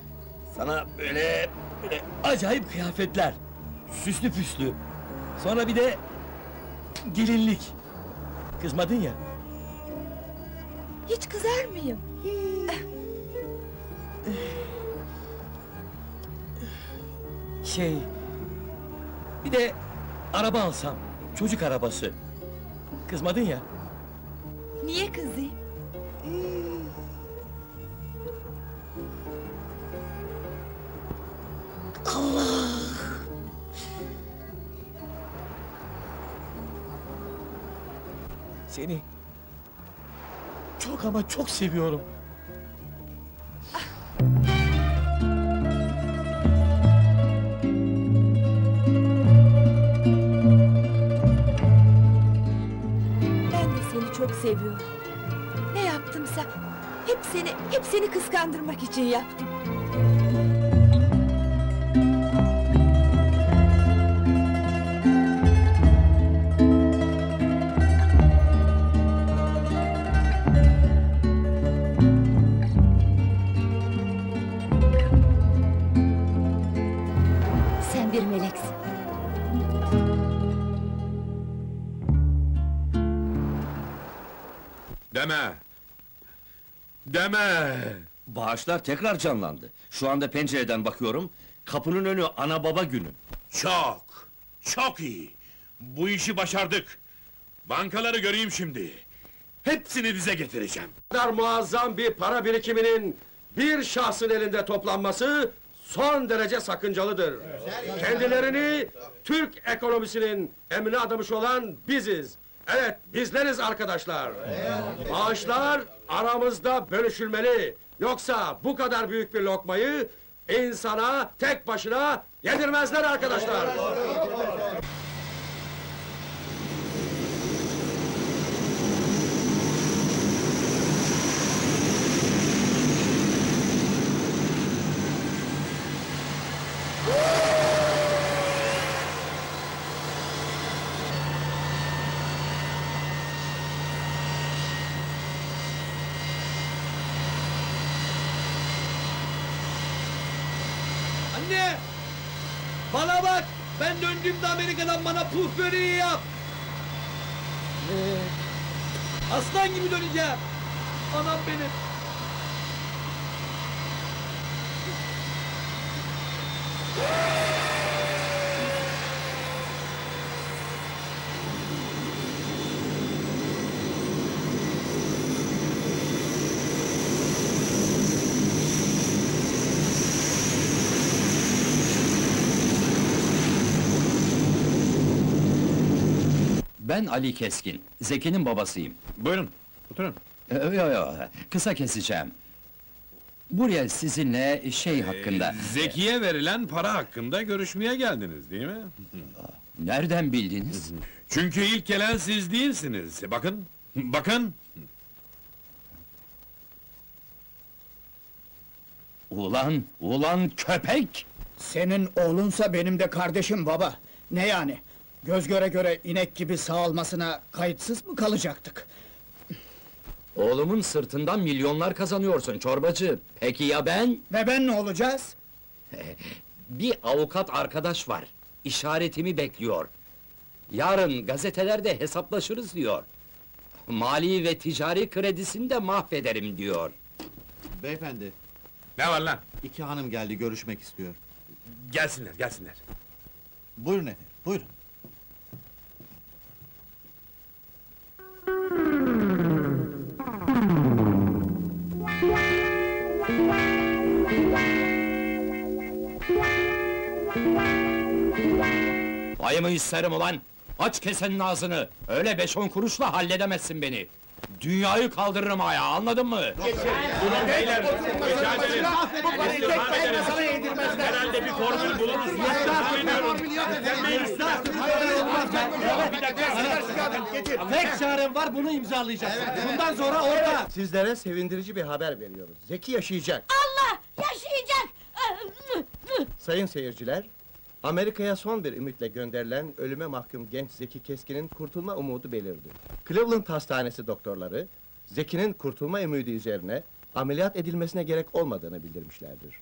sana böyle böyle acayip kıyafetler. Süslü püslü. Sonra bir de gelinlik. Kızmadın ya. Hiç kızar mıyım? Şey... Bir de araba alsam. Çocuk arabası. Kızmadın ya. Niye kızayım? Seni... Çok ama çok seviyorum. Ben de seni çok seviyorum. Ne yaptımsa hep seni, hep seni kıskandırmak için yaptım. Deme! Deme! Bağışlar tekrar canlandı. Şu anda pencereden bakıyorum. Kapının önü ana baba günü. Çok! Çok iyi! Bu işi başardık! Bankaları göreyim şimdi! Hepsini dize getireceğim! kadar muazzam bir para birikiminin bir şahsın elinde toplanması son derece sakıncalıdır. Kendilerini Türk ekonomisinin emrine adamış olan biziz. Evet, bizleriz arkadaşlar. Maaşlar aramızda bölüşülmeli. Yoksa bu kadar büyük bir lokmayı insana tek başına yedirmezler arkadaşlar. Anne! Bana bak! Ben döndüğümde Amerika'dan bana puf böreği yap! Ee, aslan gibi döneceğim! Anam benim! Ben Ali Keskin, Zeki'nin babasıyım. Buyurun, oturun. Ee, yo yo, kısa keseceğim. Buraya sizinle şey hakkında... Zeki'ye verilen para hakkında görüşmeye geldiniz değil mi? Nereden bildiniz? Çünkü ilk gelen siz değilsiniz. Bakın, bakın! Ulan, ulan köpek! Senin oğlunsa benim de kardeşim baba. Ne yani? Göz göre göre inek gibi sağalmasına kayıtsız mı kalacaktık? Oğlumun sırtından milyonlar kazanıyorsun çorbacı. Peki ya ben? Ve ben ne olacağız? Bir avukat arkadaş var. İşaretimi bekliyor. Yarın gazetelerde hesaplaşırız diyor. Mali ve ticari kredisini de mahvederim diyor. Beyefendi, Ne var lan? iki hanım geldi görüşmek istiyor. Gelsinler, gelsinler. Buyurun efendim, buyurun. Payımı isterim ulan! Aç kesenin ağzını! Öyle beş on kuruşla halledemezsin beni! Dünyayı kaldırırım ayağa, anladın mı? Durun beyler, rica ederim. İstirham ederim. Herhalde bir formül buluruz. İstirham ediyorum. Bir dakika! Tek çarem var bunu imzalayacaksın. Bundan sonra orada. Sizlere sevindirici bir haber veriyoruz. Zeki yaşayacak. Allah! Yaşayacak! Sayın seyirciler, Amerika'ya son bir ümitle gönderilen ölüme mahkum genç Zeki Keskin'in kurtulma umudu belirdi. Cleveland Hastanesi doktorları, Zeki'nin kurtulma ümidi üzerine ameliyat edilmesine gerek olmadığını bildirmişlerdir.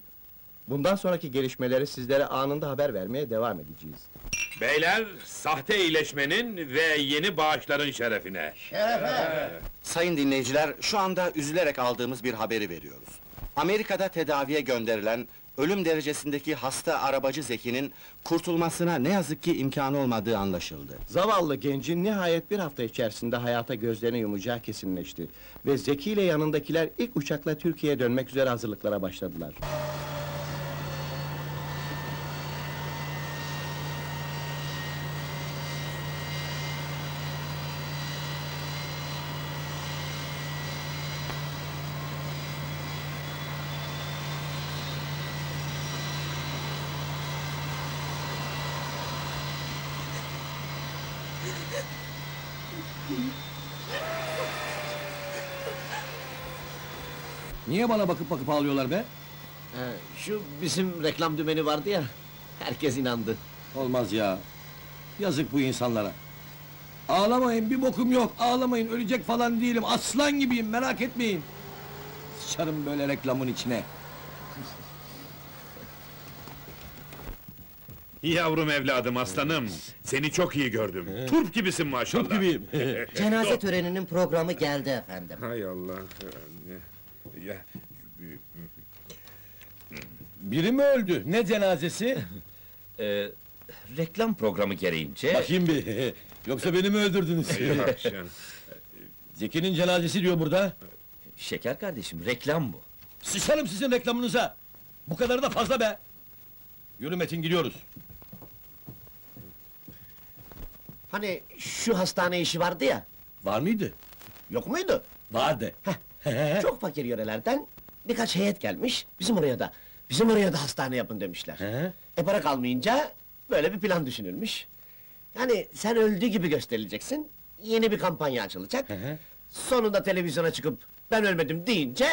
Bundan sonraki gelişmeleri sizlere anında haber vermeye devam edeceğiz. Beyler, sahte iyileşmenin ve yeni bağışların şerefine. Sayın dinleyiciler, şu anda üzülerek aldığımız bir haberi veriyoruz. Amerika'da tedaviye gönderilen, ölüm derecesindeki hasta arabacı Zeki'nin kurtulmasına ne yazık ki imkanı olmadığı anlaşıldı. Zavallı gencin nihayet bir hafta içerisinde hayata gözlerini yumacağı kesinleşti. Ve Zeki ile yanındakiler ilk uçakla Türkiye'ye dönmek üzere hazırlıklara başladılar. Niye bana bakıp bakıp ağlıyorlar be? Şu bizim reklam dümeni vardı ya, herkes inandı. Olmaz ya. Yazık bu insanlara. Ağlamayın, bir bokum yok. Ağlamayın, ölecek falan değilim. Aslan gibiyim, merak etmeyin. Sıçarım böyle reklamın içine. Yavrum evladım aslanım. Seni çok iyi gördüm. Turp gibisin maşallah. Turp gibiyim. Cenaze töreninin programı geldi efendim. Hay Allah. Ya, Biri mi öldü? Ne cenazesi? Ee, reklam programı gereğince... Bakayım bir. Yoksa beni mi öldürdünüz? Zeki'nin cenazesi diyor burada. Şeker kardeşim, reklam bu. Sıçarım sizin reklamınıza. Bu kadar da fazla be. Yürü Metin gidiyoruz. Hani şu hastane işi vardı ya, Var mıydı? yok muydu? Vardı. Çok fakir yörelerden birkaç heyet gelmiş, bizim oraya da, bizim oraya da hastane yapın demişler. He? E para kalmayınca böyle bir plan düşünülmüş. Yani sen öldü gibi gösterileceksin, yeni bir kampanya açılacak. Sonunda televizyona çıkıp ben ölmedim deyince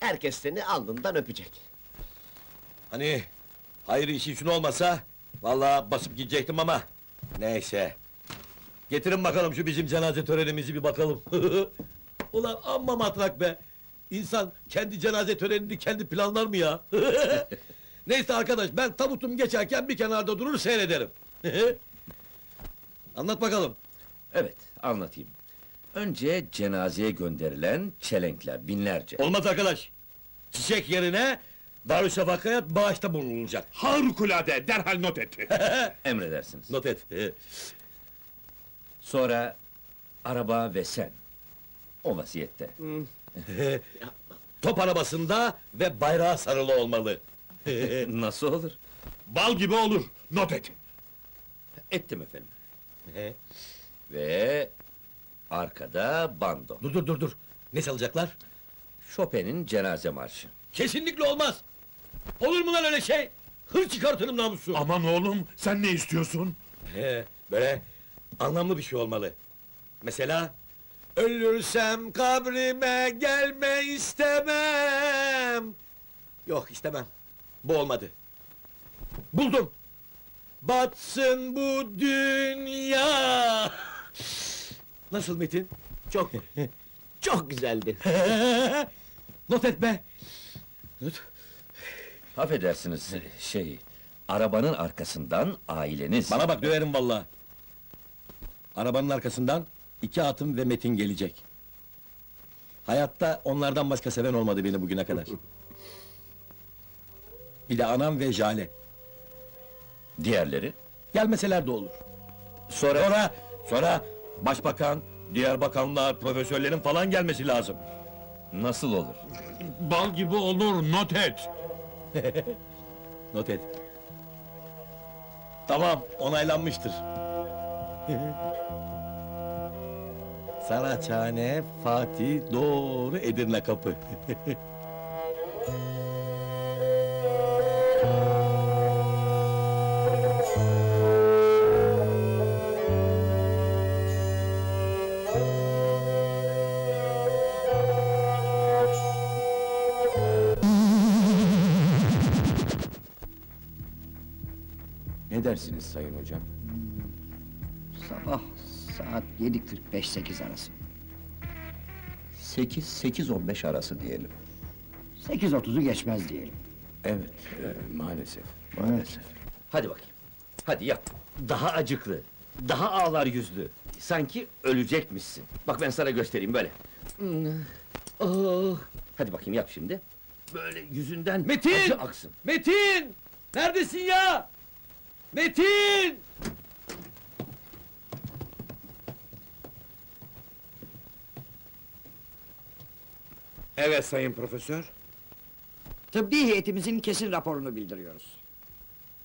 herkes seni alnından öpecek. Hani hayır işi için olmasa vallahi basıp gidecektim ama neyse. Getirin bakalım şu bizim cenaze törenimizi bir bakalım. Ulan amma matrak be. İnsan kendi cenaze törenini kendi planlar mı ya? Neyse arkadaş ben tabutum geçerken bir kenarda durur seyrederim. Anlat bakalım. Evet, anlatayım. Önce cenazeye gönderilen çelenkler, binlerce. Olmaz arkadaş. Çiçek yerine Darüşşafaka'ya bağışta bulunulacak. Harikulade, derhal not et. Emredersiniz. Not et. Sonra araba ve sen. O vaziyette. Top arabasında ve bayrağı sarılı olmalı. Nasıl olur? Bal gibi olur, not et. Ettim efendim. Ve arkada bando. dur dur dur dur. Ne çalacaklar? Chopin'in cenaze marşı. Kesinlikle olmaz. Olur mu lan öyle şey? Hır çıkartırım namusu. Aman oğlum, sen ne istiyorsun? He, böyle anlamlı bir şey olmalı. Mesela ölürsem kabrime gelme istemem. Yok istemem. Bu olmadı. Buldum. Batsın bu dünya. Nasıl Metin? Çok, çok güzeldi. Not et be. Affedersiniz, şey... Arabanın arkasından aileniz... Bana bak döverim vallahi. Arabanın arkasından iki atım ve Metin gelecek. Hayatta onlardan başka seven olmadı beni bugüne kadar. Bir de anam ve Jale. Diğerleri? Gelmeseler de olur. Sonra... Sonra, sonra başbakan, diğer bakanlar, profesörlerin falan gelmesi lazım. Nasıl olur? Bal gibi olur, not et. Not et. Tamam, onaylanmıştır. Saraçhane, Fatih, doğru Edirne kapı. Ne dersiniz sayın hocam? Sabah saat 7.45-8 arası. 8-8-15 arası diyelim. 8.30'u geçmez diyelim. Evet, e, maalesef, maalesef. Hadi bakayım, hadi yap. Daha acıklı, daha ağlar yüzlü. Sanki ölecekmişsin. Bak ben sana göstereyim böyle. Oh. Hadi bakayım yap şimdi. Böyle yüzünden Metin! acı aksın. Metin! Neredesin ya? Metin! Evet sayın profesör. Tıbbi heyetimizin kesin raporunu bildiriyoruz.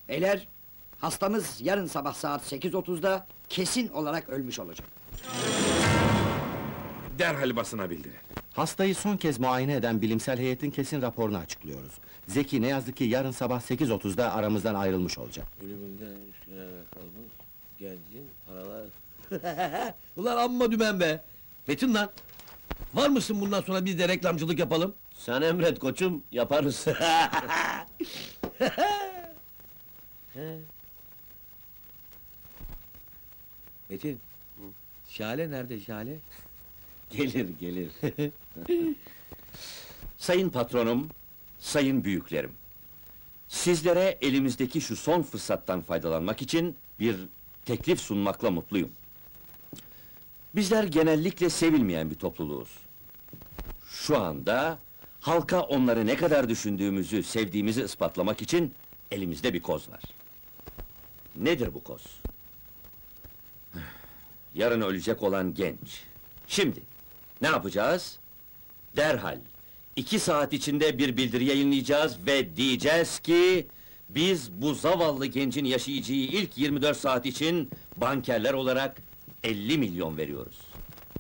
Beyler, hastamız yarın sabah saat 8.30'da kesin olarak ölmüş olacak. Derhal basına bildirin. Hastayı son kez muayene eden bilimsel heyetin kesin raporunu açıklıyoruz. Zeki ne yazık ki yarın sabah 8.30'da aramızdan ayrılmış olacak. Ölümünden üstüne kalmış, gencin paralar... Ulan amma dümen be! Metin lan! Var mısın bundan sonra biz de reklamcılık yapalım? Sen emret koçum, yaparız. Metin, Şale nerede Şale? gelir, gelir. Sayın patronum, sayın büyüklerim. Sizlere elimizdeki şu son fırsattan faydalanmak için bir teklif sunmakla mutluyum. Bizler genellikle sevilmeyen bir topluluğuz. Şu anda halka onları ne kadar düşündüğümüzü, sevdiğimizi ispatlamak için elimizde bir koz var. Nedir bu koz? Yarın ölecek olan genç. Şimdi ne yapacağız? Derhal iki saat içinde bir bildiri yayınlayacağız ve diyeceğiz ki... ...biz bu zavallı gencin yaşayacağı ilk 24 saat için bankerler olarak 50 milyon veriyoruz.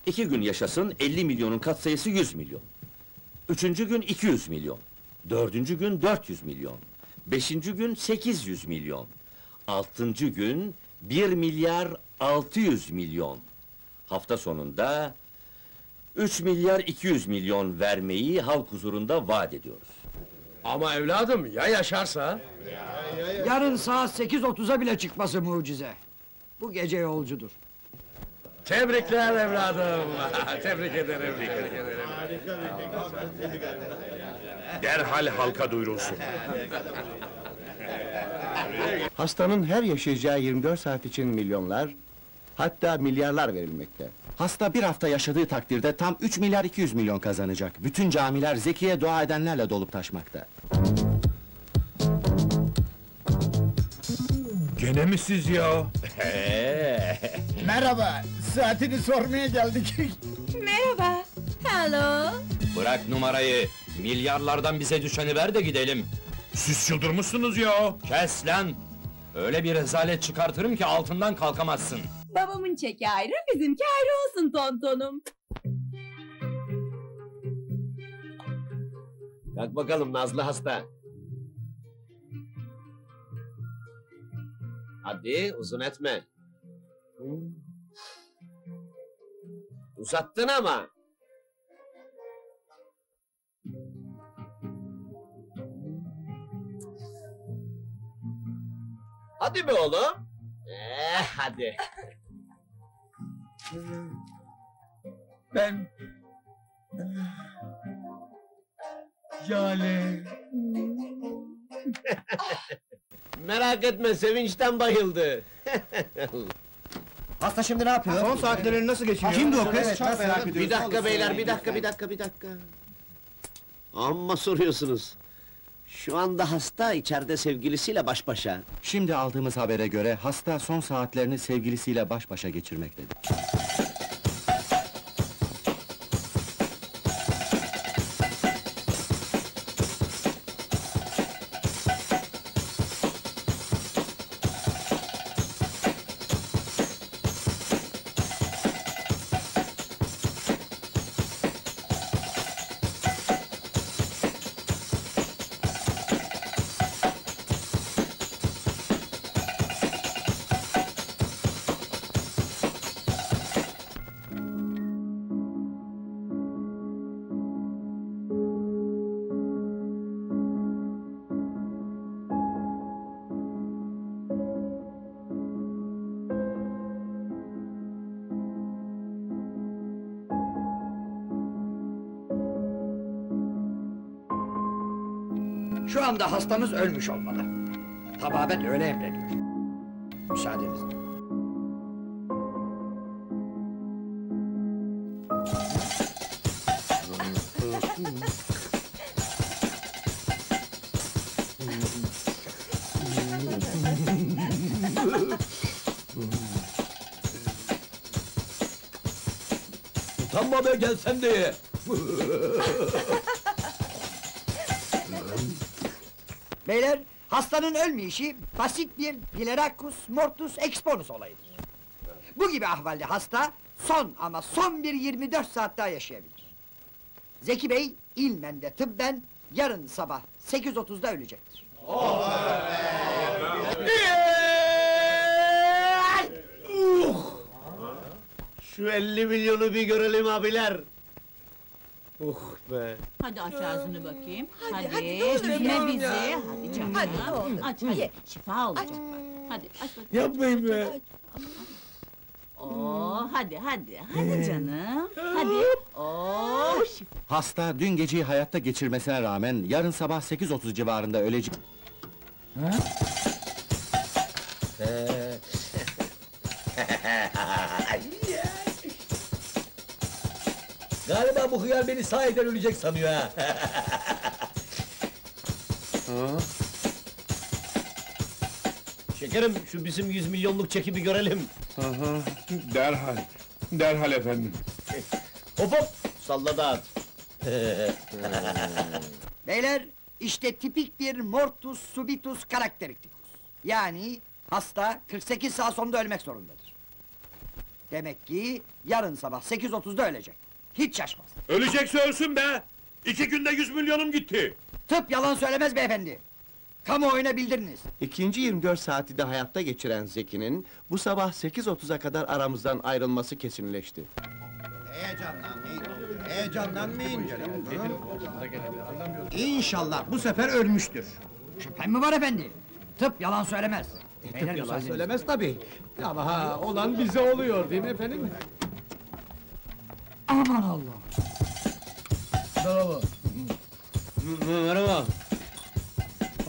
İki gün yaşasın 50 milyonun katsayısı 100 milyon. Üçüncü gün 200 milyon. Dördüncü gün 400 milyon. Beşinci gün 800 milyon. Altıncı gün 1 milyar 600 milyon. Hafta sonunda 3 milyar 200 milyon vermeyi halk huzurunda vaat ediyoruz. Ama evladım ya yaşarsa? Yarın saat 8.30'a bile çıkması mucize. Bu gece yolcudur. Tebrikler evladım. Tebrik ederim. Tebrik ederim. Derhal halka duyurulsun. Hastanın her yaşayacağı 24 saat için milyonlar, hatta milyarlar verilmekte. Hasta bir hafta yaşadığı takdirde tam 3 milyar 200 milyon kazanacak. Bütün camiler Zeki'ye dua edenlerle dolup taşmakta. Gene mi siz ya? Merhaba, saatini sormaya geldik. Merhaba. Hello. Bırak numarayı. Milyarlardan bize düşeni ver de gidelim. Siz çıldırmışsınız ya. Kes lan! Öyle bir rezalet çıkartırım ki altından kalkamazsın. Babamın çeki ayrı, bizimki ayrı olsun tontonum. Kalk bakalım Nazlı hasta. Hadi uzun etme. Uzattın ama. Hadi be oğlum. Eh hadi. Ben... Jale... Merak etme sevinçten bayıldı. Hasta şimdi ne yapıyor? Son saatlerini nasıl geçiriyor? Kimdi o kız? Evet, çok merak ediyoruz. Bir dakika beyler, bir dakika, bir dakika, bir dakika. Amma soruyorsunuz. Şu anda hasta içeride sevgilisiyle baş başa. Şimdi aldığımız habere göre hasta son saatlerini sevgilisiyle baş başa geçirmektedir. Şu anda hastamız ölmüş olmalı. Tababet öyle emrediyor. Müsaadenizle. Utanma be gel sen Beyler, hastanın ölmeyişi basit bir Pileracus mortus exponus olayıdır. Bu gibi ahvalde hasta son ama son bir 24 saat daha yaşayabilir. Zeki Bey ilmen de tıbben yarın sabah 8.30'da ölecektir. Şu 50 milyonu bir görelim abiler. Uh be. Hadi aç ağzını bakayım. Hadi, hadi, ne olur üzme bizi. ya. Hadi canım. Hadi, ne olur. Aç hadi. Şifa olacak bak. Hadi aç bakayım. Yapmayın be. Oo, hadi hadi. Hadi canım. Hadi. Oo, şifa. Hasta dün geceyi hayatta geçirmesine rağmen yarın sabah 8.30 civarında ölecek. Galiba bu hıyar beni sahiden ölecek sanıyor ha. Şekerim şu bizim 100 milyonluk çeki bir görelim. Derhal, derhal efendim. Hop hop salla da at. Beyler, işte tipik bir mortus subitus karakteriktikus. Yani hasta 48 saat sonunda ölmek zorundadır. Demek ki yarın sabah 8.30'da ölecek. Hiç şaşmaz. Ölecekse ölsün be! İki günde yüz milyonum gitti! Tıp yalan söylemez beyefendi. Kamuoyuna bildiriniz. İkinci 24 saati de hayatta geçiren Zeki'nin bu sabah 8.30'a kadar aramızdan ayrılması kesinleşti. Heyecanlanmayın, heyecanlanmayın canım. İnşallah bu sefer ölmüştür. Şüphem mi var efendi? Tıp yalan söylemez. Beyler, yalan müsaadeniz. söylemez tabii. Ama ha, olan bize oluyor değil mi efendim? Aman Allah! Bravo. Merhaba.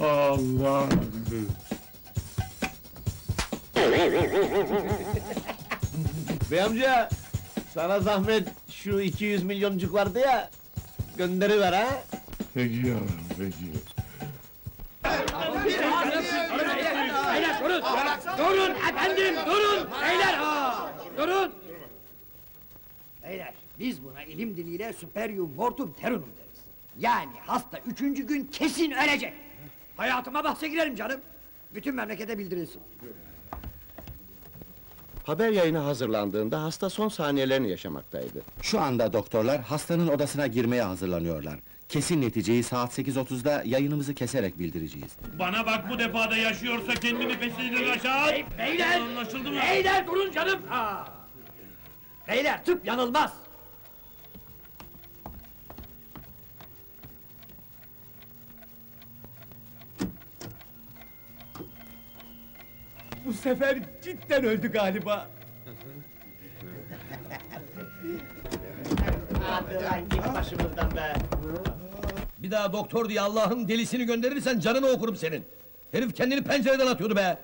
Allah! Bey amca sana zahmet şu 200 milyoncuk vardı ya gönderiver ha. Peki yavrum, peki. Beyler durun! Durun efendim durun! Beyler ha! Durun! Beyler, biz buna ilim diliyle superium mortum terunum deriz. Yani hasta üçüncü gün kesin ölecek. Hayatıma bahse girerim canım. Bütün memlekete bildirilsin. Haber yayını hazırlandığında hasta son saniyelerini yaşamaktaydı. Şu anda doktorlar hastanın odasına girmeye hazırlanıyorlar. Kesin neticeyi saat 8.30'da yayınımızı keserek bildireceğiz. Bana bak bu defada yaşıyorsa kendini peşinden aşağı! Beyler! Anlaşıldı mı? Beyler durun canım! Ha! Beyler, tıp yanılmaz. Bu sefer cidden öldü galiba. Git başımızdan be. Bir daha doktor diye Allah'ın delisini gönderirsen canını okurum senin. Herif kendini pencereden atıyordu be.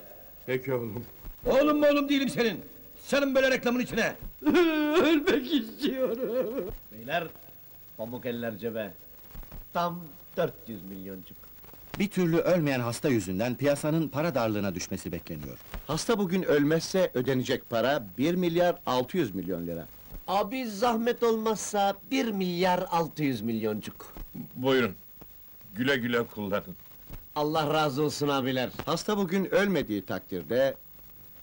Peki oğlum. Oğlum mu oğlum değilim senin. Senin böyle reklamın içine. Ölmek istiyorum! Beyler pamuk eller cebe. Tam 400 milyoncuk. Bir türlü ölmeyen hasta yüzünden piyasanın para darlığına düşmesi bekleniyor. Hasta bugün ölmezse ödenecek para 1 milyar 600 milyon lira. Abi zahmet olmazsa 1 milyar 600 milyoncuk. Buyurun. Güle güle kullanın. Allah razı olsun abiler. Hasta bugün ölmediği takdirde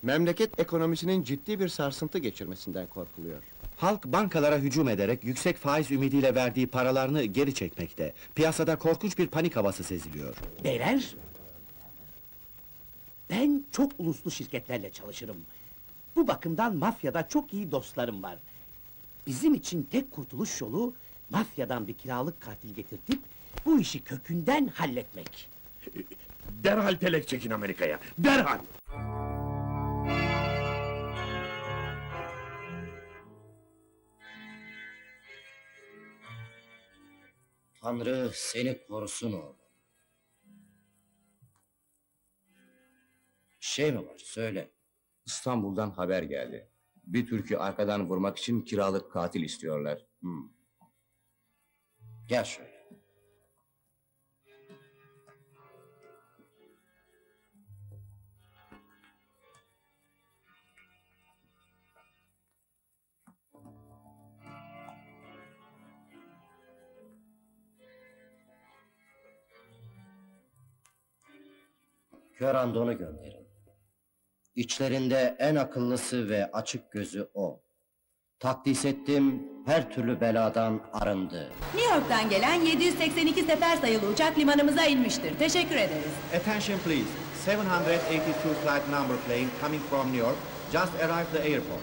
memleket ekonomisinin ciddi bir sarsıntı geçirmesinden korkuluyor. Halk bankalara hücum ederek yüksek faiz ümidiyle verdiği paralarını geri çekmekte. Piyasada korkunç bir panik havası seziliyor. Beyler, ben çok uluslu şirketlerle çalışırım. Bu bakımdan mafyada çok iyi dostlarım var. Bizim için tek kurtuluş yolu, mafyadan bir kiralık katil getirtip, bu işi kökünden halletmek. Derhal telek çekin Amerika'ya, derhal! Tanrı seni korusun oğlum. Şey mi var söyle. İstanbul'dan haber geldi. Bir Türk'ü arkadan vurmak için kiralık katil istiyorlar. Hmm. Gel şöyle. Kör Andon'u gönderin. İçlerinde en akıllısı ve açık gözü o. Takdis ettim, her türlü beladan arındı. New York'tan gelen 782 sefer sayılı uçak limanımıza inmiştir. Teşekkür ederiz. Attention please. 782 flight number plane coming from New York just arrived the airport.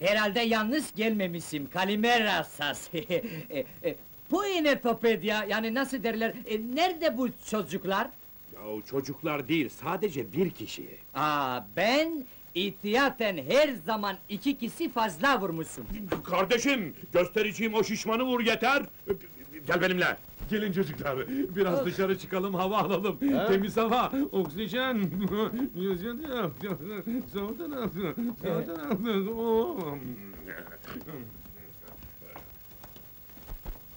Herhalde yalnız gelmemişim. Kalimera sas. e, e, Puinetopedya yani nasıl derler? E, nerede bu çocuklar? Yahu çocuklar değil, sadece bir kişi. Aa ben İhtiyaten her zaman iki kişi fazla vurmuşsun. Kardeşim, göstereceğim o şişmanı vur yeter. Gel benimle. Gelin çocuklar, biraz dışarı çıkalım, hava alalım. Ha? Temiz hava, oksijen. Soğuktan al, soğuktan al. Oo.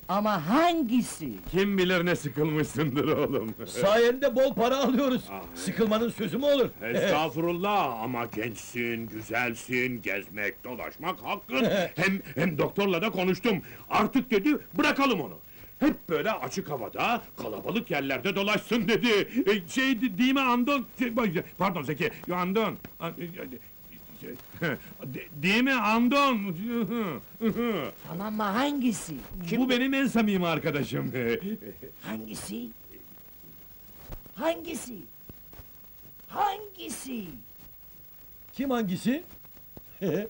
Ama hangisi? Kim bilir ne sıkılmışsındır oğlum. Sayende bol para alıyoruz. Sıkılmanın sözü mü olur? Estağfurullah ama gençsin, güzelsin, gezmek, dolaşmak hakkın. hem hem doktorla da konuştum. Artık dedi bırakalım onu. Hep böyle açık havada, kalabalık yerlerde dolaşsın dedi. E, şey de- değil mi Andon? Şey, pardon Zeki, Andon. A- de- Değil mi Andon? Tamam ama hangisi? Bu benim en samimi arkadaşım. Hangisi? Hangisi? Hangisi? Kim hangisi?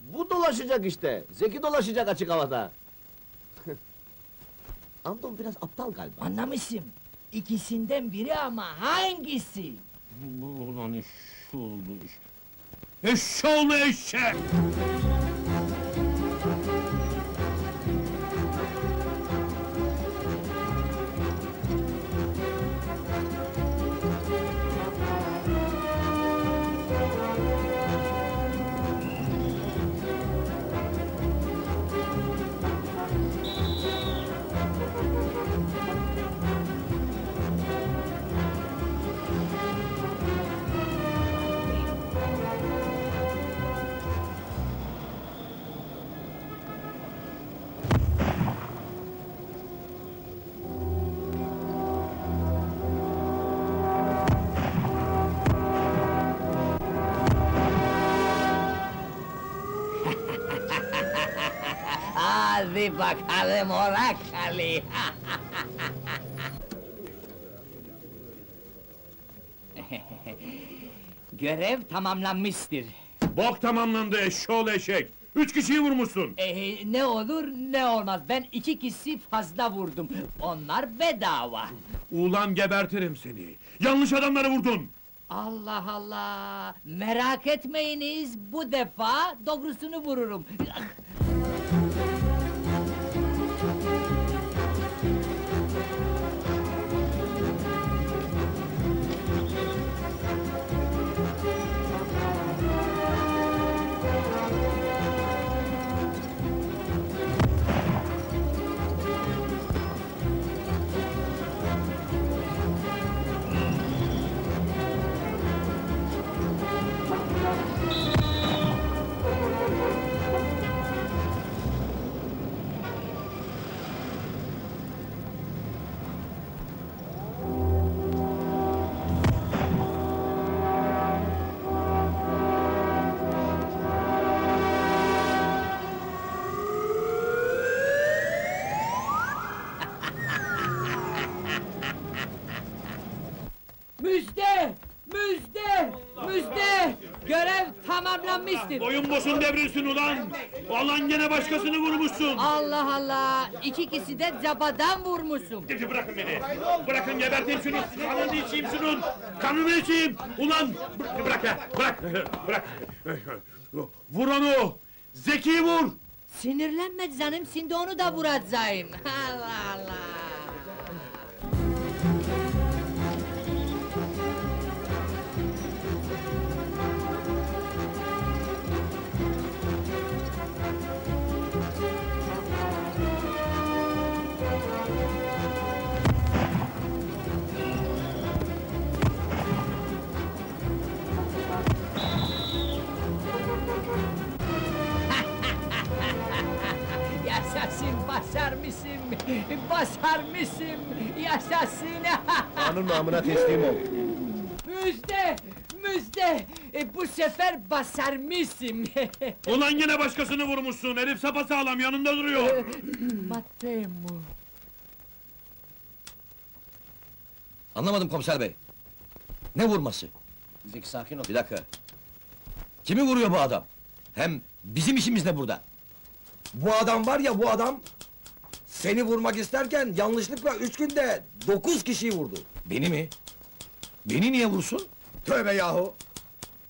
Bu dolaşacak işte. Zeki dolaşacak açık havada. Anton biraz aptal galiba. Anlamışım. İkisinden biri ama hangisi? Ulan eşşoğlu iş. Eşşoğlu eşek! Hadi bakalım orak Ali. Görev tamamlanmıştır. Bok tamamlandı eşşoğlu eşek! Üç kişiyi vurmuşsun! Ee, ne olur ne olmaz ben iki kişi fazla vurdum. Onlar bedava. Ulan gebertirim seni! Yanlış adamları vurdun! Allah Allah! Merak etmeyiniz bu defa doğrusunu vururum. Tamamlanmıştır. Boyun bosun devrilsin ulan! Ulan gene başkasını vurmuşsun! Allah Allah! İki kişi de cabadan vurmuşum. Gidi bırakın beni! Bırakın geberteyim şunu! Kanını içeyim şunun! Kanını içeyim! Ulan! Bırak, bırak ya! Bırak! Bırak! Vur onu! Zeki vur! Sinirlenme canım, şimdi onu da vuracağım. Allah Allah! Yaşasın başarmışım, başarmışım, yaşasın! Kanun namına teslim ol. müjde, müjde! E, bu sefer başarmışım! Ulan gene başkasını vurmuşsun! Herif sapasağlam yanında duruyor! Matemo! Anlamadım komiser bey. Ne vurması? Zeki sakin ol. Bir dakika. Kimi vuruyor bu adam? Hem bizim işimiz ne burada? Bu adam var ya bu adam... Seni vurmak isterken yanlışlıkla üç günde dokuz kişiyi vurdu. Beni mi? Beni niye vursun? Tövbe yahu!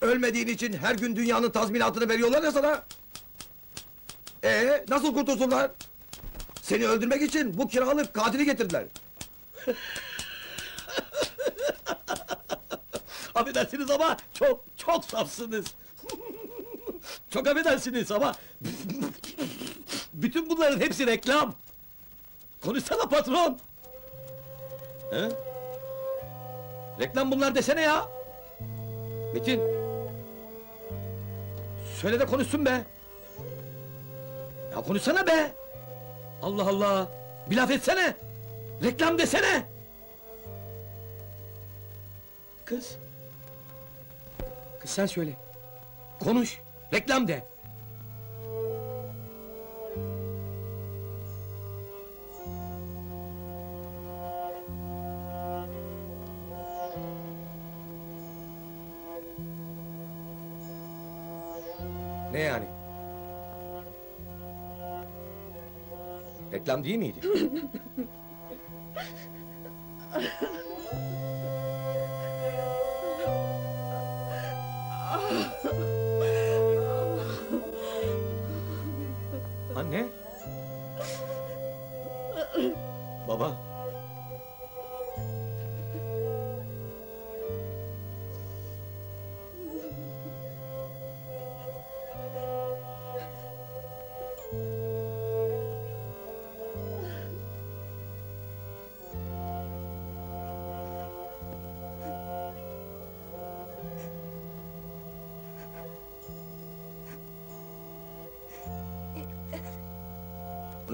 Ölmediğin için her gün dünyanın tazminatını veriyorlar ya sana. Ee, nasıl kurtulsunlar? Seni öldürmek için bu kiralık katili getirdiler. affedersiniz ama çok çok safsınız. çok affedersiniz ama... Bütün bunların hepsi reklam. Konuşsana patron. He? Reklam bunlar desene ya. Metin. Söyle de konuşsun be. Ya konuşsana be. Allah Allah. Bir laf etsene. Reklam desene. Kız. Kız sen söyle. Konuş. Reklam de. Ne yani? Reklam değil miydi?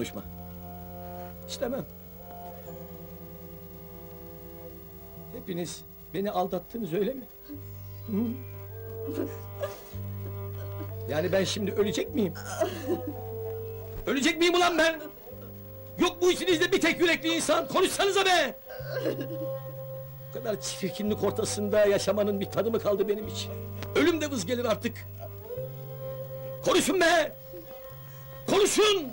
Konuşma. İstemem. Hepiniz beni aldattınız öyle mi? Hı? Yani ben şimdi ölecek miyim? ölecek miyim ulan ben? Yok mu içinizde bir tek yürekli insan? Konuşsanıza be! Bu kadar çirkinlik ortasında yaşamanın bir tadı mı kaldı benim için? Ölüm de vız gelir artık. Konuşun be! Konuşun!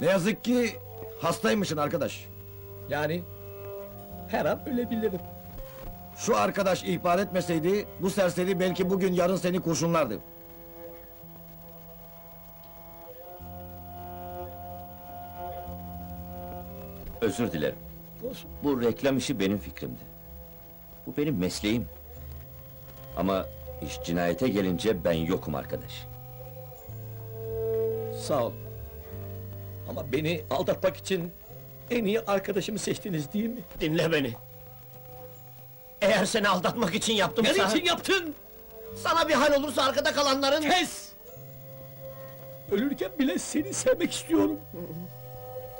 Ne yazık ki hastaymışsın arkadaş. Yani her an ölebilirim. Şu arkadaş ihbar etmeseydi bu serseri belki bugün yarın seni kurşunlardı. Özür dilerim. Olsun. Bu reklam işi benim fikrimdi. Bu benim mesleğim. Ama iş cinayete gelince ben yokum arkadaş. Sağ ol. Ama beni aldatmak için en iyi arkadaşımı seçtiniz değil mi? Dinle beni. Eğer seni aldatmak için yaptımsa... Ne için yaptın? Sana bir hal olursa arkada kalanların... Kes! Ölürken bile seni sevmek istiyorum.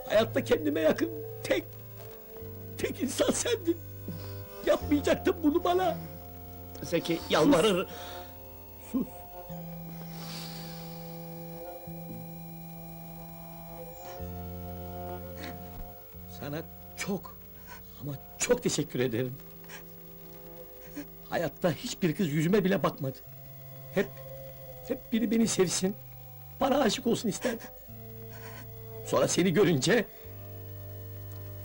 Hayatta kendime yakın tek... Tek insan sendin. Yapmayacaktın bunu bana. Zeki yalvarır. Sana çok ama çok teşekkür ederim. Hayatta hiçbir kız yüzüme bile bakmadı. Hep, hep biri beni sevsin, bana aşık olsun isterdim. Sonra seni görünce...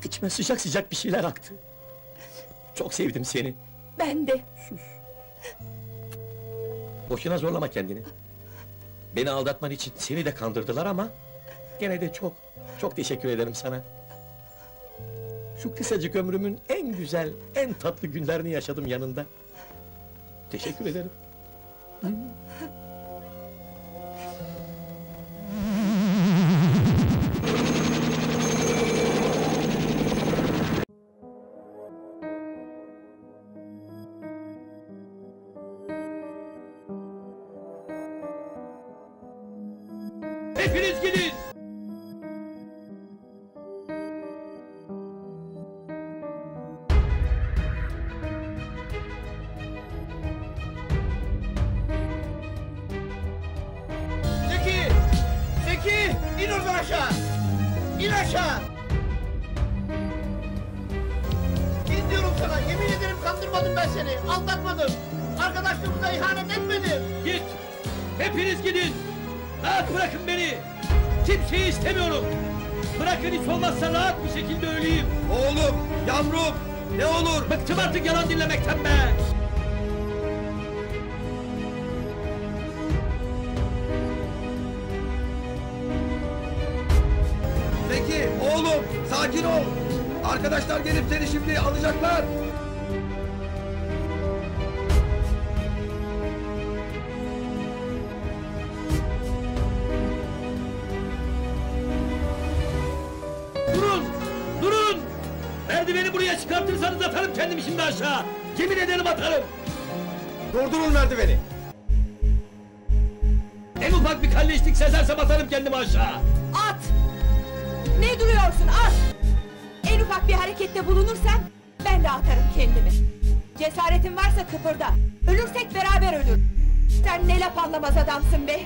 ...içime sıcak sıcak bir şeyler aktı. Çok sevdim seni. Ben de. Sus. Boşuna zorlama kendini. Beni aldatman için seni de kandırdılar ama... ...gene de çok, çok teşekkür ederim sana. Şu kısacık ömrümün en güzel, en tatlı günlerini yaşadım yanında. Teşekkür ederim. Aşağı. Yemin ederim atarım. Durdurun merdiveni. En ufak bir kalleşlik sezersem atarım kendimi aşağı. At! Ne duruyorsun at! En ufak bir harekette bulunursan ben de atarım kendimi. Cesaretin varsa kıpırda. Ölürsek beraber ölür. Sen ne laf anlamaz adamsın be.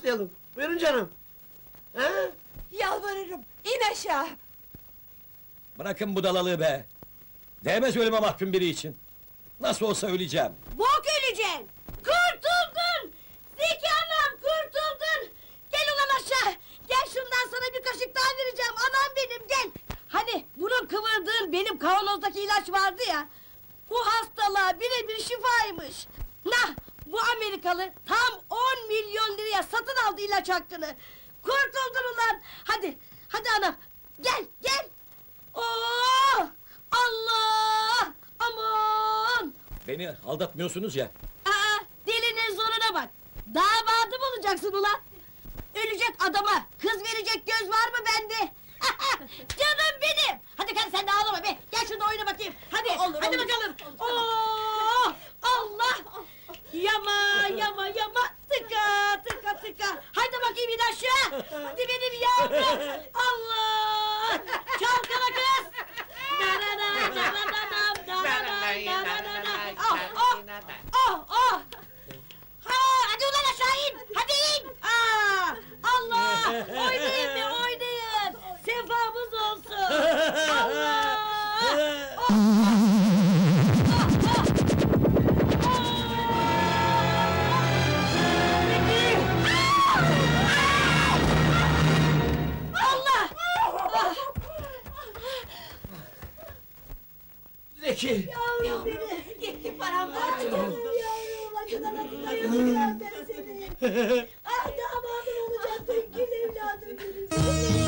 Atlayalım. Buyurun canım. Ha? Yalvarırım. in aşağı. Bırakın budalalığı be. Değmez ölüme mahkum biri için. Nasıl olsa öleceğim. Bok öleceksin! Kurtuldun! Zeki anam kurtuldun! Gel ulan aşağı! Gel şundan sana bir kaşık daha vereceğim anam benim gel! Hani bunun kıvırdığın benim kavanozdaki ilaç vardı ya... ...bu hastalığa birebir şifaymış! Nah! Bu Amerikalı tam 10 milyon liraya satın aldı ilaç hakkını! Kurtuldun ulan! Hadi! Hadi anam! Gel gel! Oo! Allah! Aman! Beni aldatmıyorsunuz ya. Aa, delinin zoruna bak! Damadım olacaksın ulan! Ölecek adama kız verecek göz var mı bende? Canım benim! Hadi hadi sen de ağlama be! Gel şurada oyna bakayım! Hadi, hadi bakalım! Oo, Allah! Yama, yama, yama! Tıka, tıka, tıka! Haydi bakayım in aşağı! Hadi benim yavrum! Allah! Çalkala kız! Darara, darara, darara, darara. Ah, ah! Ah, ah! Ha, hadi ulan aşağı in! Hadi in! Aa, Allah! Oynayın be oynayın! Sefamız olsun! Allah! Zeki! Yavrum benim! Gitti paramparça oldu! Yavrum acıdan acıdan yazıklar ben seni! Ah damadım olacaktın gül evladım benim!